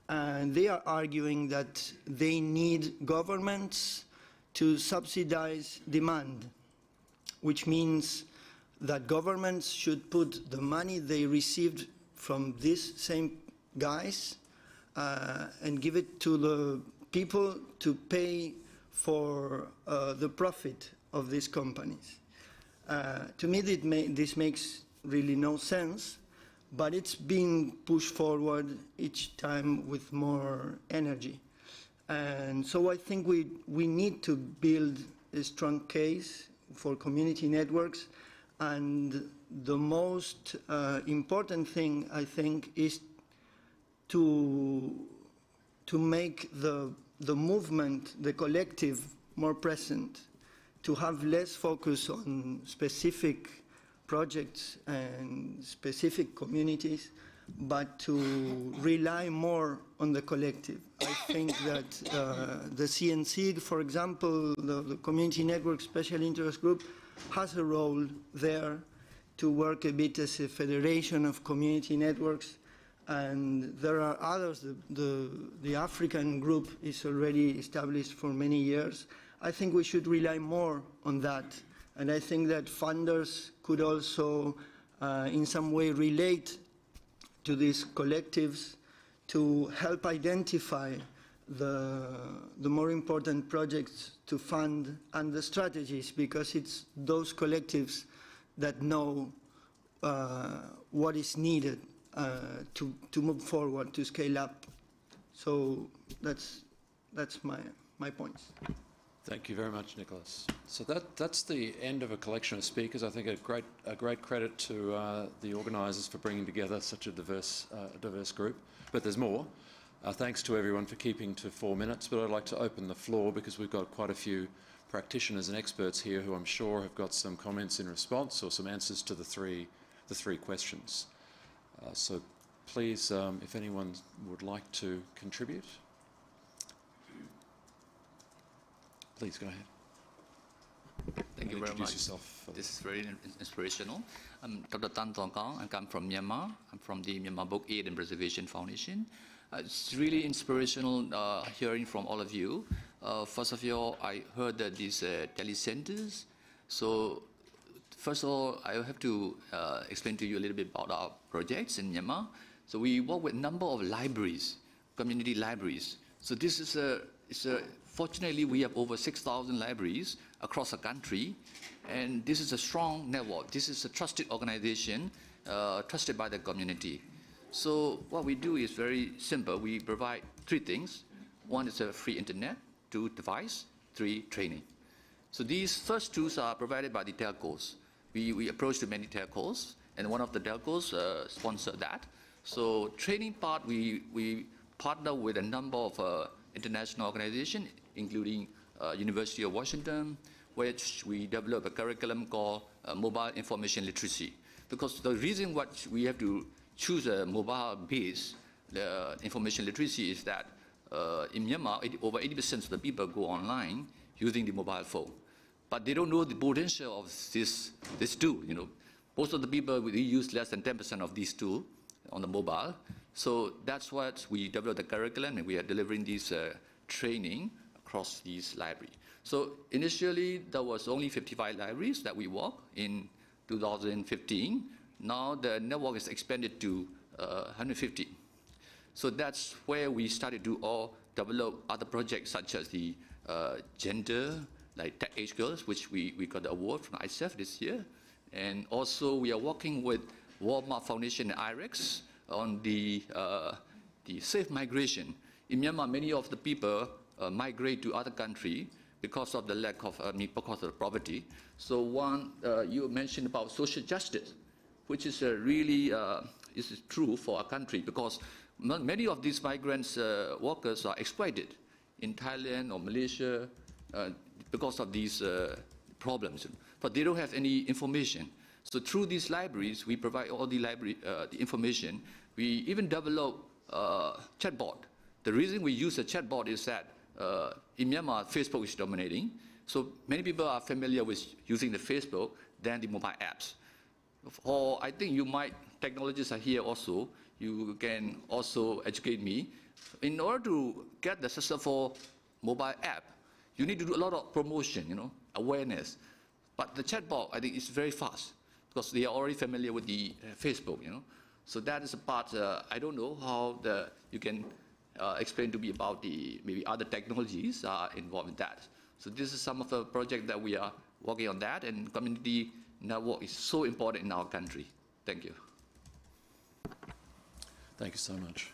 and they are arguing that they need governments to subsidize demand, which means that governments should put the money they received from these same guys uh, and give it to the people to pay for uh, the profit of these companies. Uh, to me, this makes really no sense, but it's being pushed forward each time with more energy. And so I think we, we need to build a strong case for community networks. And the most uh, important thing, I think, is to, to make the, the movement, the collective, more present, to have less focus on specific projects and specific communities, but to rely more on the collective. I think that uh, the CNC, for example, the, the, Community Network Special Interest Group, has a role there to work a bit as a federation of community networks. And there are others. The, the, the African group is already established for many years. I think we should rely more on that. And I think that funders could also, uh, in some way, relate to these collectives to help identify the, the more important projects to fund and the strategies because it's those collectives that know uh, what is needed uh, to, to move forward, to scale up. So that's, that's my, my points. Thank you very much, Nicholas. So that, that's the end of a collection of speakers. I think a great, a great credit to uh, the organisers for bringing together such a diverse, uh, diverse group. But there's more. Uh, thanks to everyone for keeping to four minutes. But I'd like to open the floor because we've got quite a few practitioners and experts here who I'm sure have got some comments in response or some answers to the three, the three questions. Uh, so please, um, if anyone would like to contribute. Please go ahead. Thank you very much. Yourself. This is very inspirational. I'm Dr. Thant Thaw Kaung. I come from Myanmar. I'm from the Myanmar Book Aid and Preservation Foundation. Uh, it's really inspirational uh, hearing from all of you. Uh, first of all, I heard that these uh, telecenters. So, first of all, I have to uh, explain to you a little bit about our projects in Myanmar. So, we work with a number of libraries, community libraries. So, this is a, it's a Fortunately, we have over 6,000 libraries across the country, and this is a strong network. This is a trusted organization, uh, trusted by the community. So what we do is very simple. We provide three things. One is a free internet, two, device, three, training. So these first tools are provided by the telcos. We, we approached many telcos, and one of the telcos uh, sponsored that. So training part, we, we partner with a number of uh, international organizations, including uh, University of Washington, which we develop a curriculum called uh, mobile information literacy. Because the reason what we have to choose a mobile base the information literacy is that uh, in Myanmar, 80, over 80% of the people go online using the mobile phone. But they don't know the potential of this, this tool, you know. Most of the people, we use less than 10% of these tools on the mobile. So that's what we developed the curriculum and we are delivering this uh, training across these libraries. So initially, there was only 55 libraries that we work in 2015. Now the network is expanded to uh, 150. So that's where we started to all develop other projects such as the uh, gender, like Tech Age Girls, which we, we got the award from ISIF this year. And also we are working with Walmart Foundation and IREX on the, uh, the safe migration. In Myanmar, many of the people uh, migrate to other country because of the lack of, I mean, because of poverty. So one, uh, you mentioned about social justice, which is uh, really uh, is true for our country because many of these migrants uh, workers are exploited in Thailand or Malaysia because of these problems, but they don't have any information. So through these libraries, we provide all the library uh, the information. We even develop uh, chatbot. The reason we use a chatbot is that uh, in Myanmar, Facebook is dominating. So many people are familiar with using the Facebook than the mobile apps. Or I think you might, technologists are here also, you can also educate me. In order to get the successful mobile app, you need to do a lot of promotion, you know, awareness. But the chatbot, I think, is very fast because they are already familiar with the uh, Facebook, you know. So that is a part, uh, I don't know how the, you can uh, explain to me about the maybe other technologies are involved in that. So this is some of the project that we are working on that and community network is so important in our country. Thank you. Thank you so much.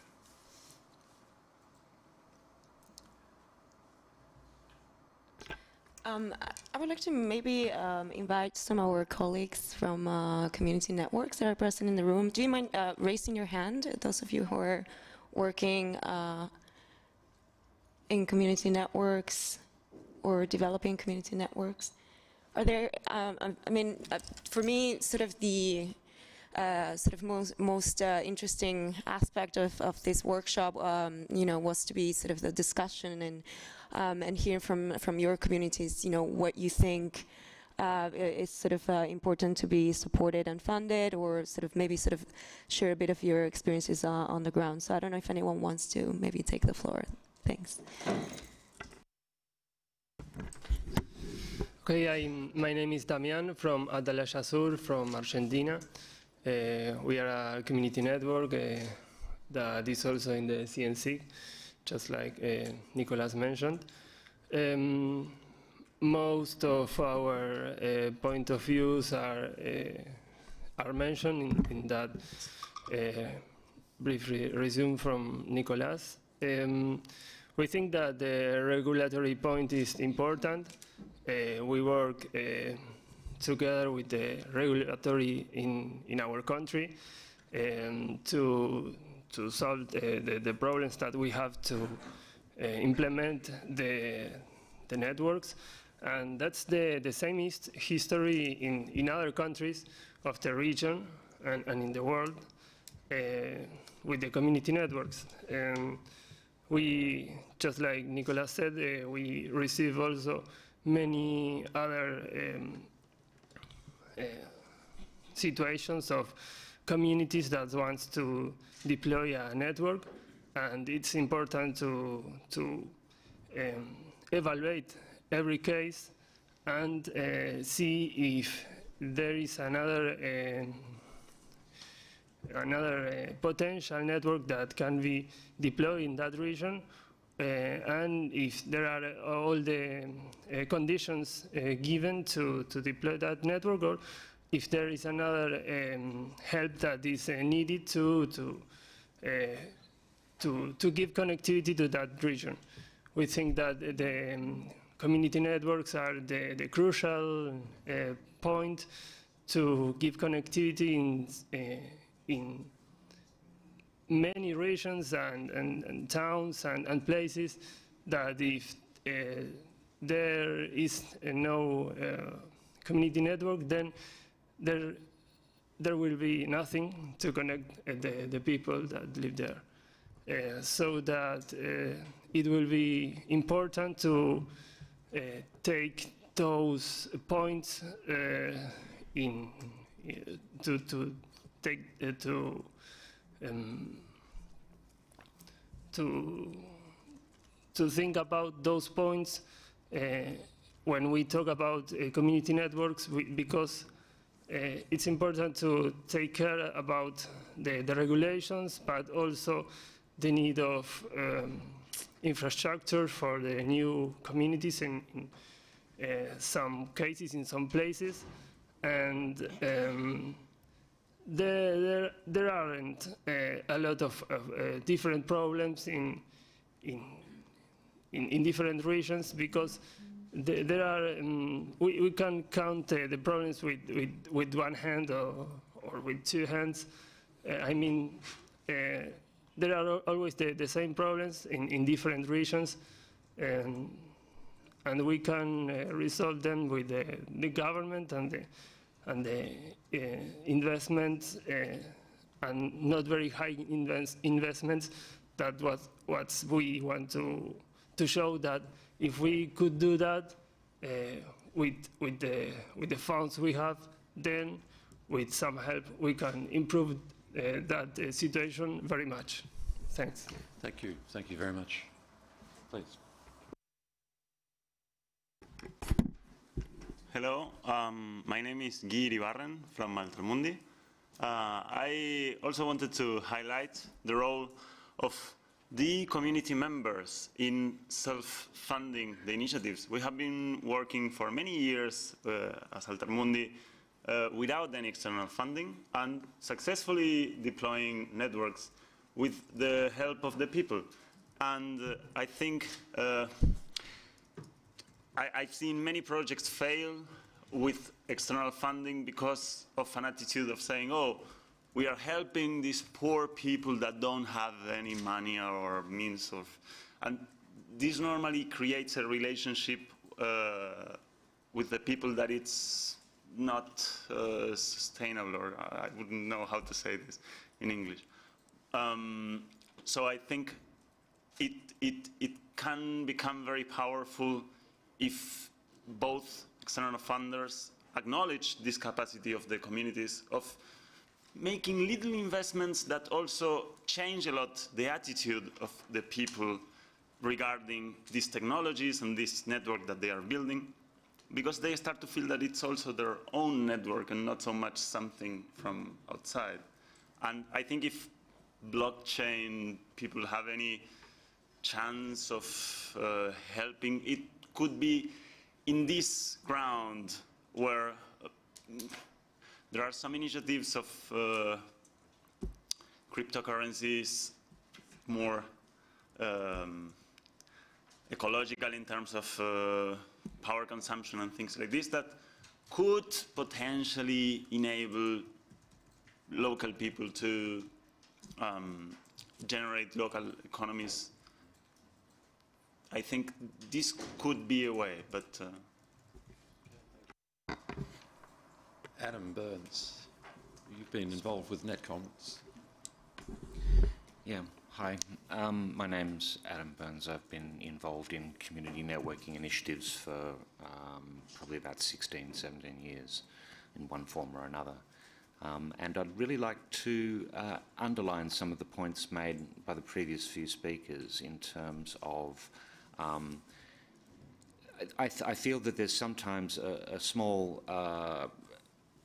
Um, I would like to maybe um, invite some of our colleagues from uh, community networks that are present in the room. Do you mind uh, raising your hand, those of you who are working uh, in community networks or developing community networks? Are there, um, um I mean, uh, for me, sort of the uh, sort of most, most uh, interesting aspect of, of this workshop, um, you know, was to be sort of the discussion and um, and hear from from your communities, you know, what you think uh, is sort of uh, important to be supported and funded, or sort of maybe sort of share a bit of your experiences uh, on the ground. So I don't know if anyone wants to maybe take the floor. Thanks. Okay, I'm, my name is Damian from Atalaya Sur from Argentina. Uh, we are a community network uh, that is also in the CNC, just like uh, Nicolas mentioned. Um, most of our uh, point of views are uh, are mentioned in, in that uh, brief re resume from Nicolas. Um, we think that the regulatory point is important. We work together with the regulatory in, in our country um, to, to solve uh, the, the, problems that we have to uh, implement the, the networks. And that's the, the same hist history in, in other countries of the region and, and in the world uh, with the community networks. And we, just like Nicolas said, uh, we receive also many other um, uh, situations of communities that want to deploy a network, and it's important to, to um, evaluate every case and uh, see if there is another uh, another potential network that can be deployed in that region and if there are all the uh, conditions uh, given to, to deploy that network or if there is another um, help that is needed to, to, to, to give connectivity to that region. We think that the, um, community networks are the, the crucial uh, point to give connectivity in, uh, in many regions and, and, and towns and, and, places that if uh, there is no uh, community network, then there, there will be nothing to connect the, the people that live there. Uh, so that uh, it will be important to uh, take those points uh, in to, to take to um, to to think about those points uh, when we talk about uh, community networks we, because uh, it's important to take care about the, the, regulations but also the need of um, infrastructure for the new communities in, in some cases in some places. And um, there, there, there, aren't uh, a lot of, of uh, different problems in, in, in, in, different regions because the, there are, um, we, we can count uh, the problems with, with, with one hand or, or with two hands. I mean, there are always the, the same problems in, in different regions. And, and we can uh, resolve them with the, the government and the, and the uh, investments uh, and not very high invest investments. That was what we want to to show that if we could do that uh, with with the with the funds we have, then with some help we can improve that situation very much. Thanks. Thank you. Thank you very much. Please. Hello, um, my name is Gui Iribarren from Altermundi. Uh, I also wanted to highlight the role of the community members in self-funding the initiatives. We have been working for many years uh, as Altermundi uh, without any external funding and successfully deploying networks with the help of the people. And uh, I think uh, I, I've seen many projects fail with external funding because of an attitude of saying, oh, we are helping these poor people that don't have any money or means of, and this normally creates a relationship uh, with the people that it's not uh, sustainable, or I wouldn't know how to say this in English. Um, so I think it, it, it can become very powerful if both external funders acknowledge this capacity of the communities of making little investments that also change a lot the attitude of the people regarding these technologies and this network that they are building because they start to feel that it's also their own network and not so much something from outside. And I think if blockchain people have any chance of uh, helping, it could be in this ground where uh, there are some initiatives of uh, cryptocurrencies more um, ecological in terms of uh, power consumption and things like this that could potentially enable local people to um, generate local economies I think this could be a way, but. Uh... Adam Burns, you've been involved with NetCommons. Yeah, hi. Um, my name's Adam Burns. I've been involved in community networking initiatives for um, probably about 16, 17 years in one form or another. Um, and I'd really like to uh, underline some of the points made by the previous few speakers in terms of um, I, I, feel that there's sometimes a, a small uh,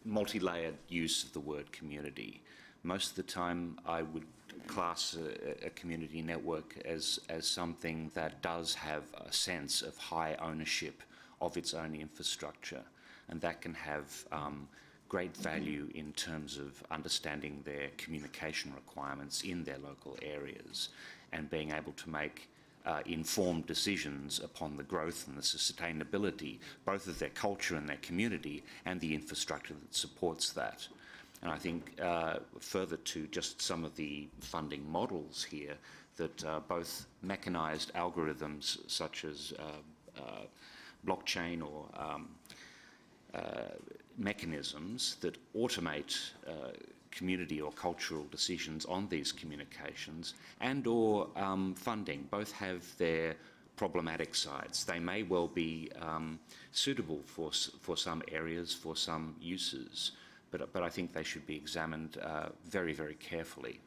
multi-layered use of the word community. Most of the time I would class a, a, community network as, as something that does have a sense of high ownership of its own infrastructure and that can have um, great value in terms of understanding their communication requirements in their local areas and being able to make uh, informed decisions upon the growth and the sustainability, both of their culture and their community, and the infrastructure that supports that. And I think uh, further to just some of the funding models here, that uh, both mechanized algorithms such as uh, uh, blockchain or um, uh, mechanisms that automate community or cultural decisions on these communications and or um, funding both have their problematic sides. They may well be um, suitable for, for some areas, for some uses, but, but I think they should be examined uh, very, very carefully.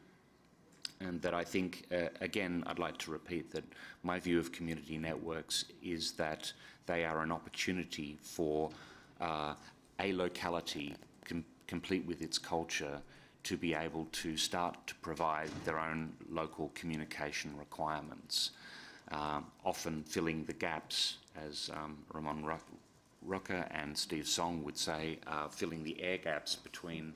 And that I think, uh, again, I'd like to repeat that my view of community networks is that they are an opportunity for uh, a locality com complete with its culture to be able to start to provide their own local communication requirements, um, often filling the gaps, as um, Ramon Roca and Steve Song would say, uh, filling the air gaps between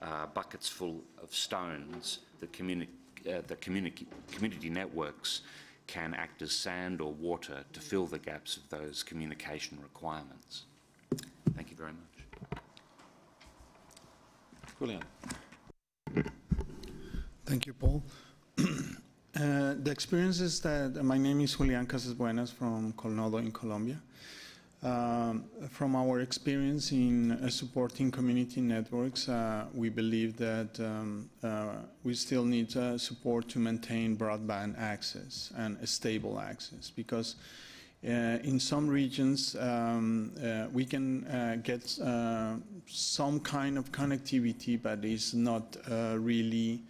uh, buckets full of stones that communi uh, the communi community networks can act as sand or water to fill the gaps of those communication requirements. Thank you very much. Julian. Thank you, Paul. uh, the experience is that uh, my name is Julian Casasbuenas from Colnodo in Colombia. Um, from our experience in uh, supporting community networks, uh, we believe that um, uh, we still need uh, support to maintain broadband access and stable access because in some regions um, we can get some kind of connectivity but it's not really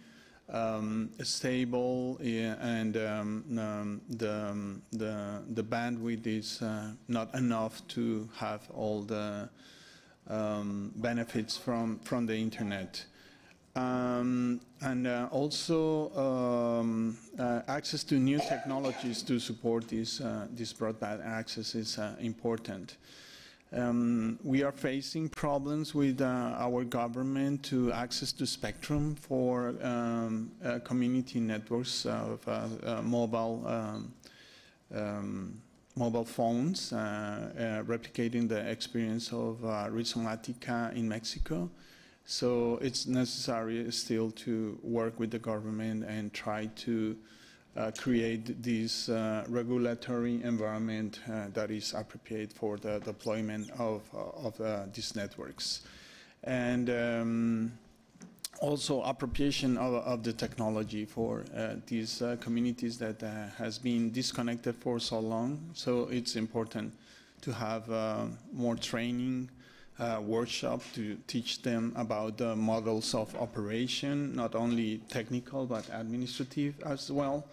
um, stable and um, um, the, um, the, the, bandwidth is uh, not enough to have all the um, benefits from, from the internet. Um, and uh, also uh, access to new technologies to support this, uh, this broadband access is uh, important. Um, we are facing problems with uh, our government to access to spectrum for um, uh, community networks of uh, uh mobile um, um, mobile phones, uh, uh, replicating the experience of uh, Rhizomatica in Mexico. So it's necessary still to work with the government and try to uh, create this uh, regulatory environment uh, that is appropriate for the deployment of, uh, of uh, these networks. And um, also appropriation of, of, the technology for uh, these communities that has been disconnected for so long. So it's important to have more training uh, workshop to teach them about the models of operation, not only technical but administrative as well,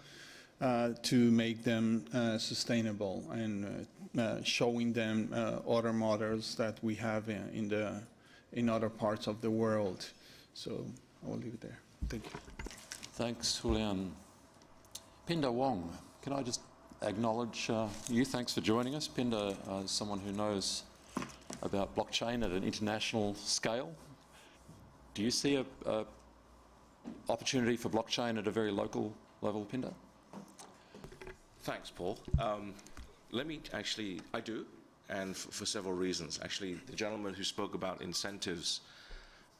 uh, to make them uh, sustainable and uh, uh, showing them other models that we have in, in, the in other parts of the world. So I will leave it there. Thank you. Thanks, Julian. Pinder Wong, can I just acknowledge you? Thanks for joining us. Pinder is someone who knows about blockchain at an international scale. Do you see a, a opportunity for blockchain at a very local level, Pinder? Thanks, Paul. Um, let me actually, I do, and for several reasons. Actually, the gentleman who spoke about incentives,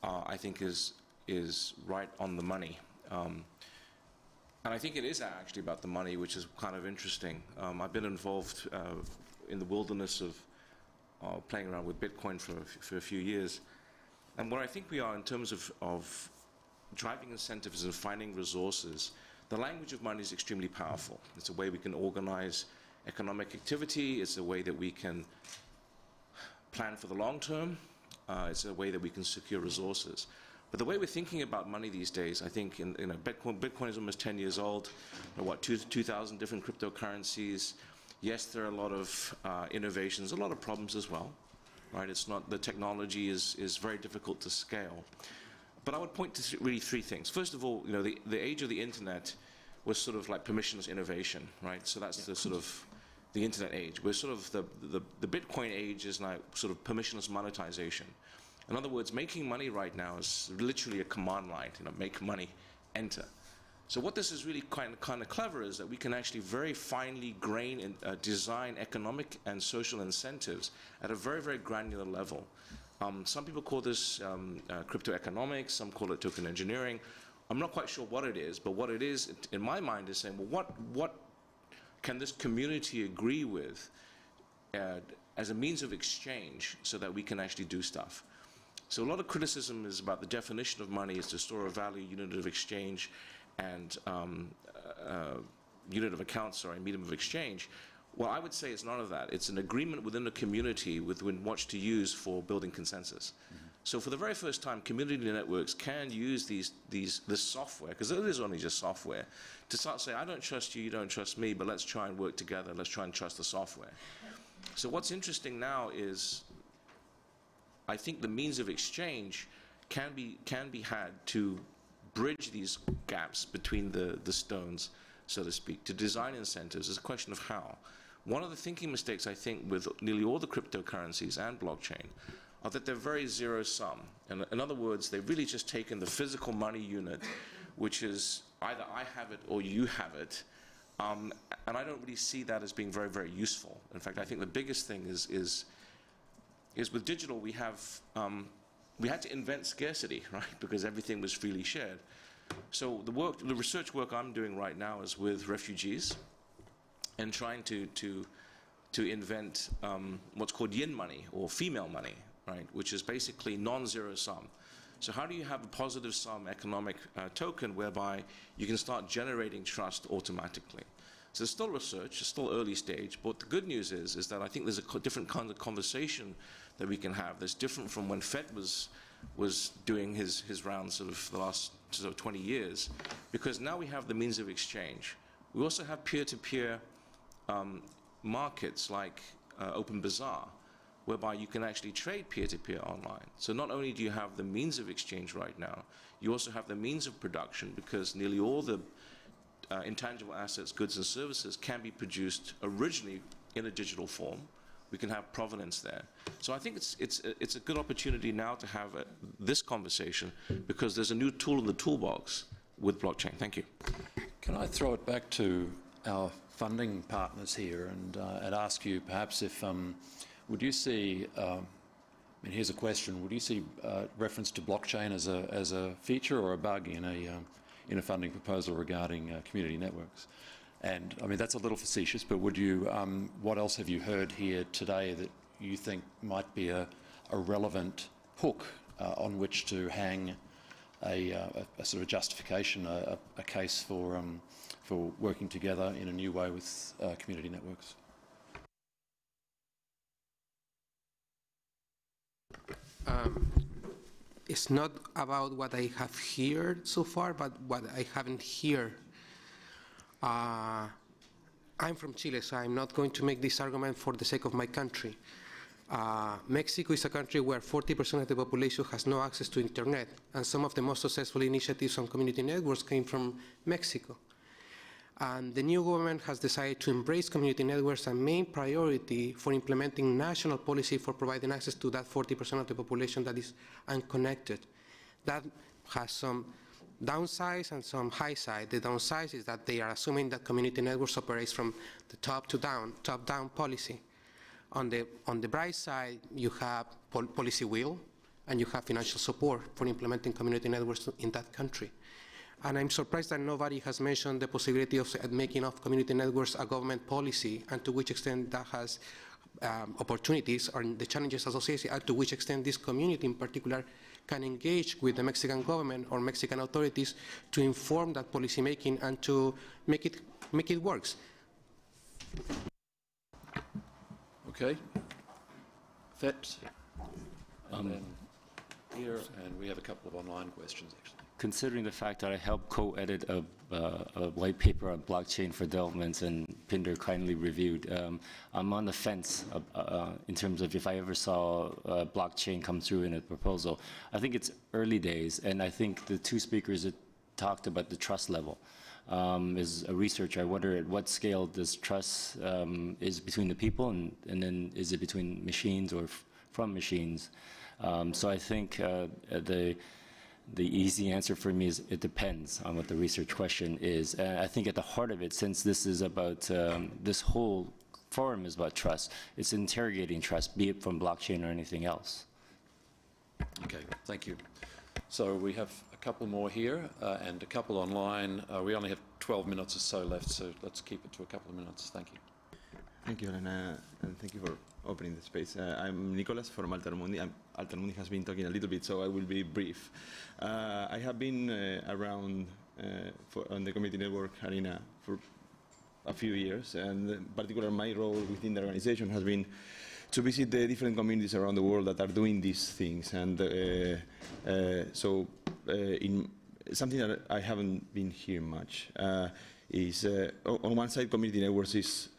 uh, I think is is right on the money. Um, and I think it is actually about the money, which is kind of interesting. Um, I've been involved uh, in the wilderness of uh, playing around with Bitcoin for, for a few years. And where I think we are in terms of, of driving incentives and finding resources, the language of money is extremely powerful. It's a way we can organize economic activity. It's a way that we can plan for the long term. Uh, it's a way that we can secure resources. But the way we're thinking about money these days, I think, in, you know, Bitcoin, Bitcoin is almost 10 years old. You know, what, 2,000 different cryptocurrencies. Yes, there are a lot of uh, innovations, a lot of problems as well. Right? It's not the technology is is very difficult to scale. But I would point to really three things. First of all, you know, the, the age of the internet was sort of like permissionless innovation, right? So that's the sort of the internet age. We're sort of the, the, the Bitcoin age is like sort of permissionless monetization. In other words, making money right now is literally a command line, you know, make money, enter. So what this is really kind of, kind of clever is that we can actually very finely grain and uh, design economic and social incentives at a very, very granular level. Um, some people call this um, uh, crypto economics, some call it token engineering. I'm not quite sure what it is, but what it is, in my mind, is saying, well, what, what can this community agree with uh, as a means of exchange so that we can actually do stuff? So a lot of criticism is about the definition of money as the store of value, unit of exchange, and um, uh, unit of account, sorry, medium of exchange. Well, I would say it's none of that. It's an agreement within the community within what to use for building consensus. So for the very first time, community networks can use these, these, this software, because it is only just software, to start saying, I don't trust you, you don't trust me, but let's try and work together, let's try and trust the software. So what's interesting now is, I think the means of exchange can be, can be had to bridge these gaps between the, the stones, so to speak, to design incentives is a question of how. One of the thinking mistakes, I think, with nearly all the cryptocurrencies and blockchain are that they're very zero sum. And in other words, they've really just taken the physical money unit, which is either I have it or you have it. Um, and I don't really see that as being very, very useful. In fact, I think the biggest thing is, is, is with digital, we have um, we had to invent scarcity, right? Because everything was freely shared. So the work, the research work I'm doing right now is with refugees and trying to, to, to invent um, what's called yin money or female money, right? Which is basically non-zero sum. So how do you have a positive sum economic uh, token whereby you can start generating trust automatically? So it's still research, it's still early stage, but the good news is, is that I think there's a different kind of conversation that we can have that's different from when Fed was, was doing his, his rounds of the last sort of 20 years, because now we have the means of exchange. We also have peer-to-peer um, markets like uh, Open Bazaar, whereby you can actually trade peer-to-peer -peer online. So not only do you have the means of exchange right now, you also have the means of production because nearly all the uh, intangible assets, goods and services can be produced originally in a digital form. We can have provenance there. So I think it's, it's, it's a good opportunity now to have a, this conversation because there's a new tool in the toolbox with blockchain. Thank you. Can I throw it back to our funding partners here and, uh, and ask you perhaps if, um, would you see, um, mean, here's a question, would you see uh, reference to blockchain as a, as a feature or a bug in a, um, in a funding proposal regarding uh, community networks? And I mean, that's a little facetious, but would you, um, what else have you heard here today that you think might be a, a relevant hook uh, on which to hang a, uh, a, sort of justification, a, a case for, um, for working together in a new way with uh, community networks? Um, it's not about what I have heard so far, but what I haven't heard uh, I'm from Chile, so I'm not going to make this argument for the sake of my country. Uh, Mexico is a country where 40% of the population has no access to internet, and some of the most successful initiatives on community networks came from Mexico. And the new government has decided to embrace community networks as a main priority for implementing national policy for providing access to that 40% of the population that is unconnected. That has some downsides and some high side. The downside is that they are assuming that community networks operates from the top to down, top-down policy. On the, on the bright side, you have pol policy will, and you have financial support for implementing community networks in that country. And I'm surprised that nobody has mentioned the possibility of making of community networks a government policy and to which extent that has um, opportunities or the challenges associated and to which extent this community in particular can engage with the Mexican government or Mexican authorities to inform that policymaking and to make it, make it work. Okay. Phet. Um, here, and we have a couple of online questions, actually considering the fact that I helped co-edit a, uh, a, white paper on blockchain for developments and Pinder kindly reviewed, um, I'm on the fence uh, uh, in terms of if I ever saw blockchain come through in a proposal. I think it's early days, and I think the two speakers that talked about the trust level. Um, as a researcher, I wonder at what scale does trust um, is between the people, and, and, then is it between machines or from machines? Um, so I think uh, the the easy answer for me is it depends on what the research question is. And I think at the heart of it, since this is about, um, this whole forum is about trust, it's interrogating trust, be it from blockchain or anything else. Okay, thank you. So we have a couple more here uh, and a couple online. Uh, we only have 12 minutes or so left, so let's keep it to a couple of minutes. Thank you. Thank you, Elena, and thank you for opening the space. Uh, I'm Nicolas from Altermundi. I'm, Altermundi has been talking a little bit, so I will be brief. Uh, I have been uh, around uh, for, on the community network arena for a few years, and in particular my role within the organization has been to visit the different communities around the world that are doing these things. And uh, uh, so, in something that I haven't been hearing much is on one side, community networks is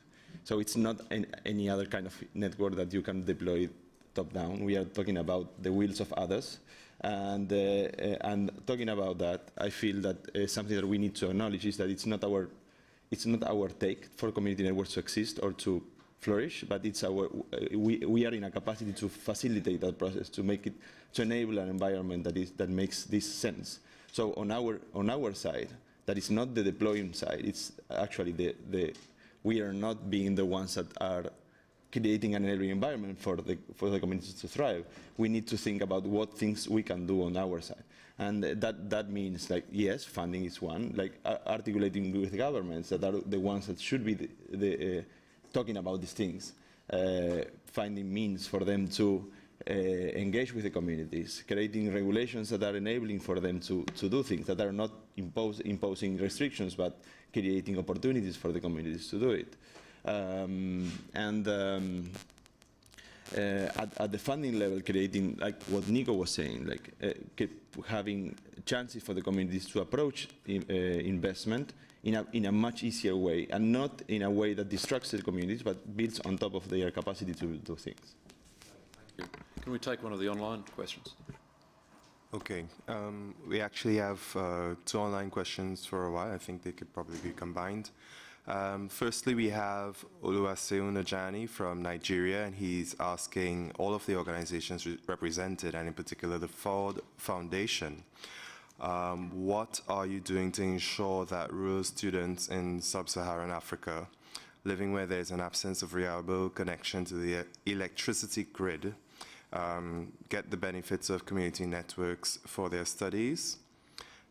so it's not an, any other kind of network that you can deploy top down. We are talking about the wheels of others. And, uh, uh, and talking about that, I feel that uh, something that we need to acknowledge is that it's not our, it's not our take for community networks to exist or to flourish, but it's our, we, we are in a capacity to facilitate that process, to make it, to enable an environment that, is, that makes this sense. So on our, on our side, that is not the deploying side, it's actually the, the, we are not being the ones that are creating an enabling environment for the, for the communities to thrive. We need to think about what things we can do on our side. And that, that means, like, yes, funding is one, like articulating with governments that are the ones that should be the, the, uh, talking about these things, uh, finding means for them to uh, engage with the communities, creating regulations that are enabling for them to, to do things that are not impose, imposing restrictions, but creating opportunities for the communities to do it. Um, and um, uh, at, at, the funding level, creating, like what Nico was saying, like uh, having chances for the communities to approach in, uh, investment in a, in a much easier way, and not in a way that distracts the communities, but builds on top of their capacity to do things. Can we take one of the online questions? Okay. Um, we actually have uh, two online questions for a while. I think they could probably be combined. Um, firstly, we have Oluwaseun Ajani from Nigeria, and he's asking all of the organizations re represented, and in particular the Ford Foundation, um, what are you doing to ensure that rural students in sub-Saharan Africa, living where there's an absence of reliable connection to the electricity grid, um, get the benefits of community networks for their studies?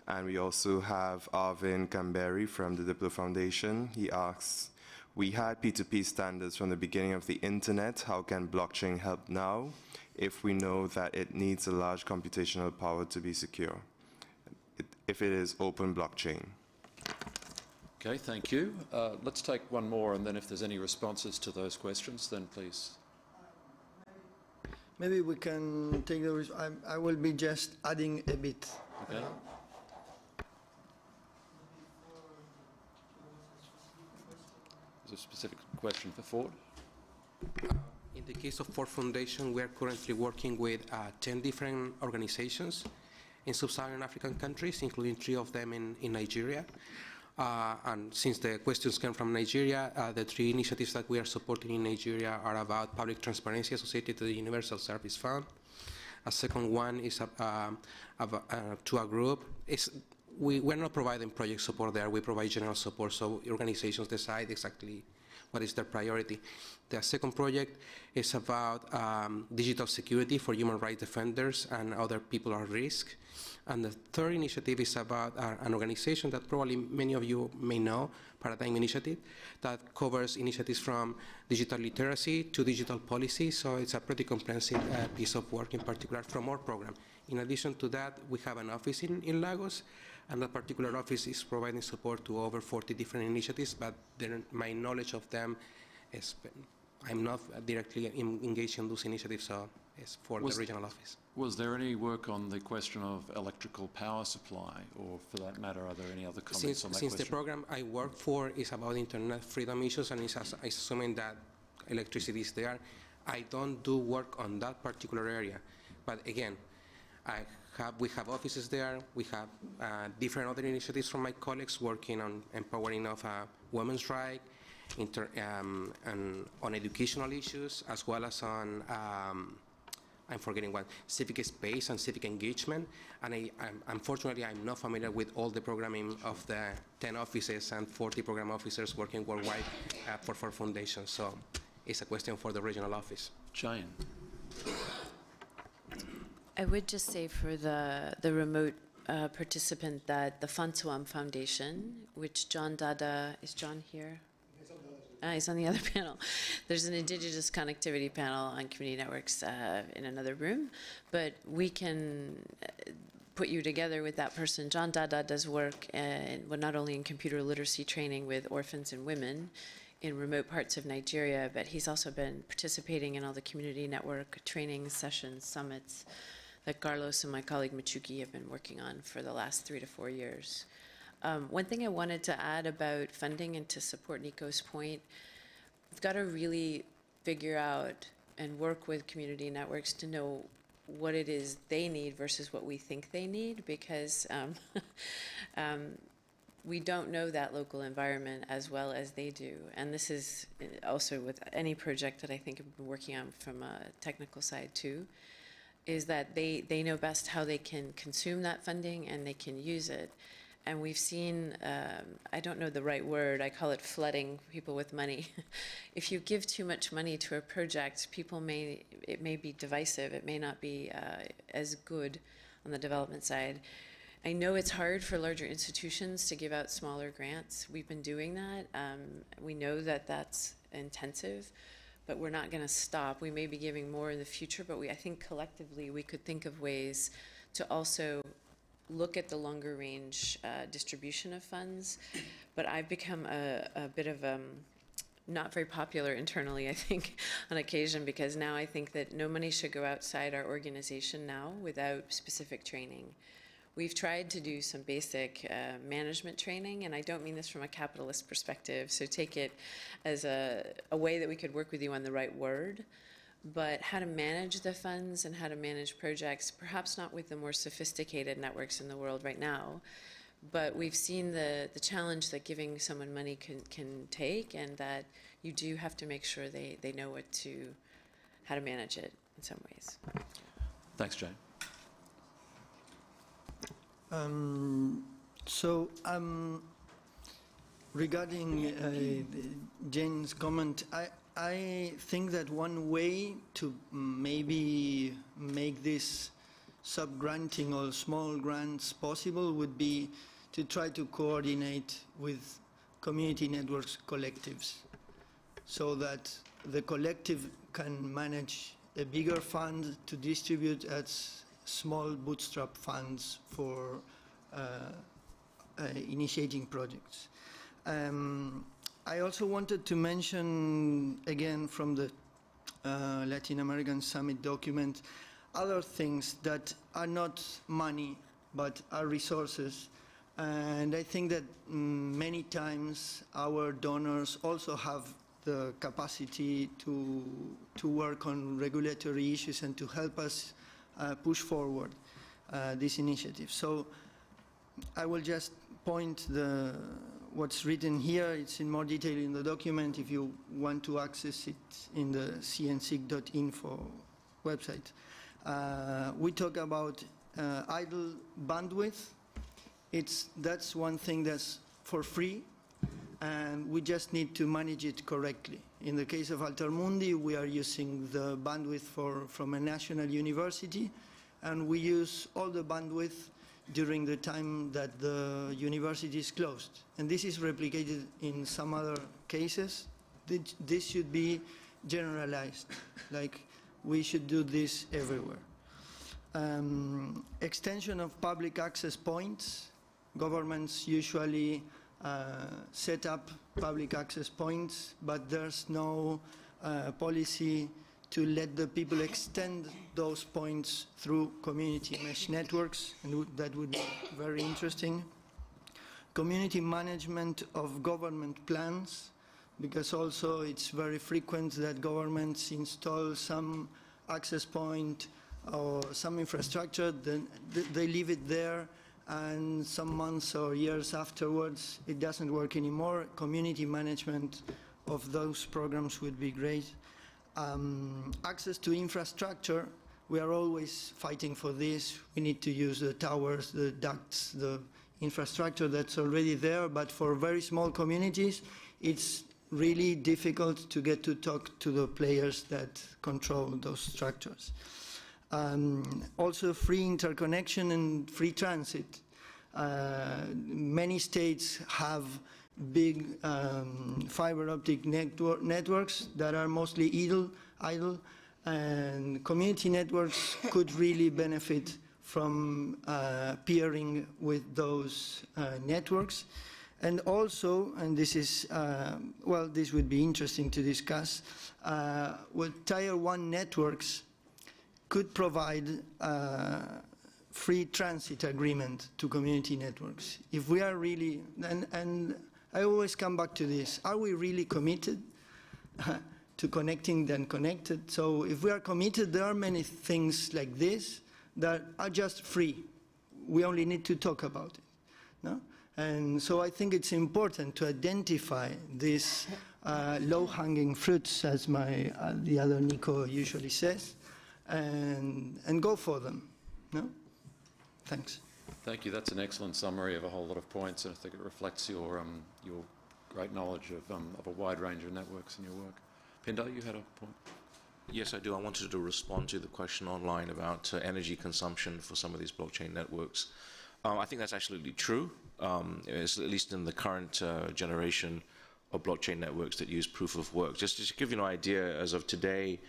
And we also have Arvin Kamberi from the Diplo Foundation. He asks, we had P2P standards from the beginning of the internet. How can blockchain help now if we know that it needs a large computational power to be secure? if it is open blockchain. Okay, thank you. Uh, let's take one more, and then if there's any responses to those questions, then please. Maybe we can take the. I, I will be just adding a bit. Okay. Uh, a specific question for Ford? In the case of Ford Foundation, we are currently working with uh, 10 different organizations in sub-Saharan African countries, including three of them in, in Nigeria. Uh, and since the questions came from Nigeria, uh, the three initiatives that we are supporting in Nigeria are about public transparency associated to the Universal Service Fund. A second one is a, um, a, to a group. It's, we, we're not providing project support there, we provide general support so organizations decide exactly what is their priority. The second project is about um, digital security for human rights defenders and other people at risk. And the third initiative is about uh, an organization that probably many of you may know, Paradigm Initiative, that covers initiatives from digital literacy to digital policy. So it's a pretty comprehensive uh, piece of work in particular from our program. In addition to that, we have an office in, in Lagos, and that particular office is providing support to over 40 different initiatives, but my knowledge of them is, I'm not directly engaged in those initiatives, so it's for was, the regional office. Was there any work on the question of electrical power supply, or for that matter, are there any other comments since, on that Since question? the program I work for is about internet freedom issues, and it's, assuming that electricity is there, I don't do work on that particular area. But again, have, we have offices there. We have uh, different other initiatives from my colleagues working on empowering of uh, women's rights, um, and on educational issues, as well as on um, I'm forgetting one, civic space and civic engagement. And I, I'm, unfortunately, I'm not familiar with all the programming of the 10 offices and 40 program officers working worldwide uh, for Ford Foundations. So it's a question for the regional office. Jane. I would just say for the, the remote uh, participant that the Fantsuam Foundation, which John Dada, is John here? Uh, he's on the other panel. There's an Indigenous connectivity panel on community networks uh, in another room, but we can uh, put you together with that person. John Dada does work, in, well, not only in computer literacy training with orphans and women in remote parts of Nigeria, but he's also been participating in all the community network training sessions, summits that Carlos and my colleague Michuki have been working on for the last three to four years. Um, one thing I wanted to add about funding and to support Nico's point, we've got to really figure out and work with community networks to know what it is they need versus what we think they need because um, um, we don't know that local environment as well as they do. And this is uh, also with any project that I think I've been working on from a technical side too, is that they, they know best how they can consume that funding and they can use it. And we've seen, um, I don't know the right word, I call it flooding people with money. if you give too much money to a project, people may, it may be divisive, it may not be uh, as good on the development side. I know it's hard for larger institutions to give out smaller grants. We've been doing that. Um, we know that that's intensive, but we're not going to stop. We may be giving more in the future, but we, I think collectively we could think of ways to also look at the longer range uh, distribution of funds. But I've become a, a bit of um, not very popular internally, I think, on occasion, because now I think that no money should go outside our organization now without specific training. We've tried to do some basic uh, management training, and I don't mean this from a capitalist perspective, so take it as a, a way that we could work with you on the right word but how to manage the funds and how to manage projects, perhaps not with the more sophisticated networks in the world right now, but we've seen the, the challenge that giving someone money can, can take and that you do have to make sure they, they know what to, how to manage it in some ways. Thanks, Jane. Um, so, um, regarding uh, Jane's comment, I, I think that one way to maybe make this sub-granting or small grants possible would be to try to coordinate with community networks collectives so that the collective can manage a bigger fund to distribute as small bootstrap funds for uh, uh, initiating projects. Um, I also wanted to mention, again, from the uh, Latin American Summit document, other things that are not money, but are resources. And I think that mm, many times our donors also have the capacity to, to work on regulatory issues and to help us push forward uh, this initiative. So I will just point the what's written here, it's in more detail in the document if you want to access it in the cnsig.info website. Uh, we talk about uh, idle bandwidth. It's, that's one thing that's for free, and we just need to manage it correctly. In the case of Altermundi, we are using the bandwidth for, from a national university, and we use all the bandwidth during the time that the university is closed. And this is replicated in some other cases. This should be generalized, like we should do this everywhere. Um, extension of public access points. Governments usually uh, set up public access points, but there's no uh, policy to let the people extend those points through community mesh networks, and that would be very interesting. Community management of government plans, because also it's very frequent that governments install some access point or some infrastructure, then they leave it there, and some months or years afterwards, it doesn't work anymore. Community management of those programs would be great. Um, access to infrastructure, we are always fighting for this. We need to use the towers, the ducts, the infrastructure that's already there, but for very small communities, it's really difficult to get to talk to the players that control those structures. Um, also, free interconnection and free transit. Uh, many states have big um, fiber optic network networks that are mostly idle, idle, and community networks could really benefit from uh, peering with those uh, networks. And also, and this is, uh, well, this would be interesting to discuss, uh, with Tier 1 networks could provide uh, free transit agreement to community networks. If we are really, and, and I always come back to this, are we really committed to connecting the unconnected? So if we are committed, there are many things like this that are just free. We only need to talk about it. No? And so I think it's important to identify these uh, low-hanging fruits, as my, uh, the other Nico usually says, and, and go for them. No? Thanks. Thank you. That's an excellent summary of a whole lot of points, and I think it reflects your, um, your great knowledge of, um, of a wide range of networks in your work. Pindar, you had a point? Yes, I do. I wanted to respond to the question online about uh, energy consumption for some of these blockchain networks. Um, I think that's absolutely true, um, at least in the current uh, generation of blockchain networks that use proof of work. Just, just to give you an idea, as of today,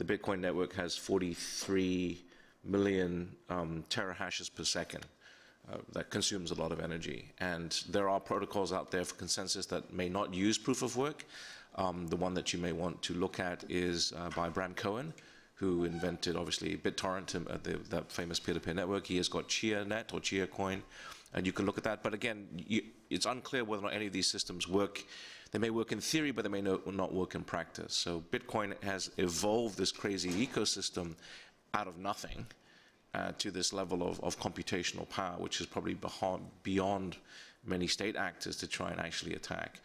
the Bitcoin network has 43 million um, terahashes per second. Uh, that consumes a lot of energy. And there are protocols out there for consensus that may not use proof of work. Um, the one that you may want to look at is uh, by Bram Cohen, who invented, obviously, BitTorrent, uh, the, that famous peer-to-peer network. He has got ChiaNet or ChiaCoin, and you can look at that. But again, you, it's unclear whether or not any of these systems work. They may work in theory, but they may no, not work in practice. So Bitcoin has evolved this crazy ecosystem out of nothing uh, to this level of, of, computational power, which is probably beyond many state actors to try and actually attack.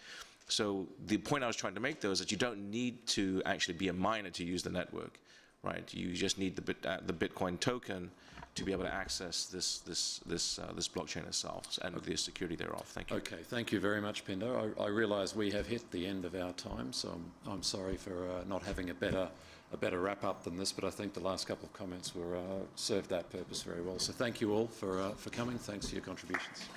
So the point I was trying to make, though, is that you don't need to actually be a miner to use the network, right? You just need the, bit, uh, the Bitcoin token to be able to access this this this uh, this blockchain itself and the security thereof. Thank you. Okay, thank you very much, Pindar. I, I realise we have hit the end of our time, so I'm, I'm sorry for uh, not having a better a better wrap up than this, but I think the last couple of comments were uh, served that purpose very well. So thank you all for, uh, for coming. Thanks for your contributions.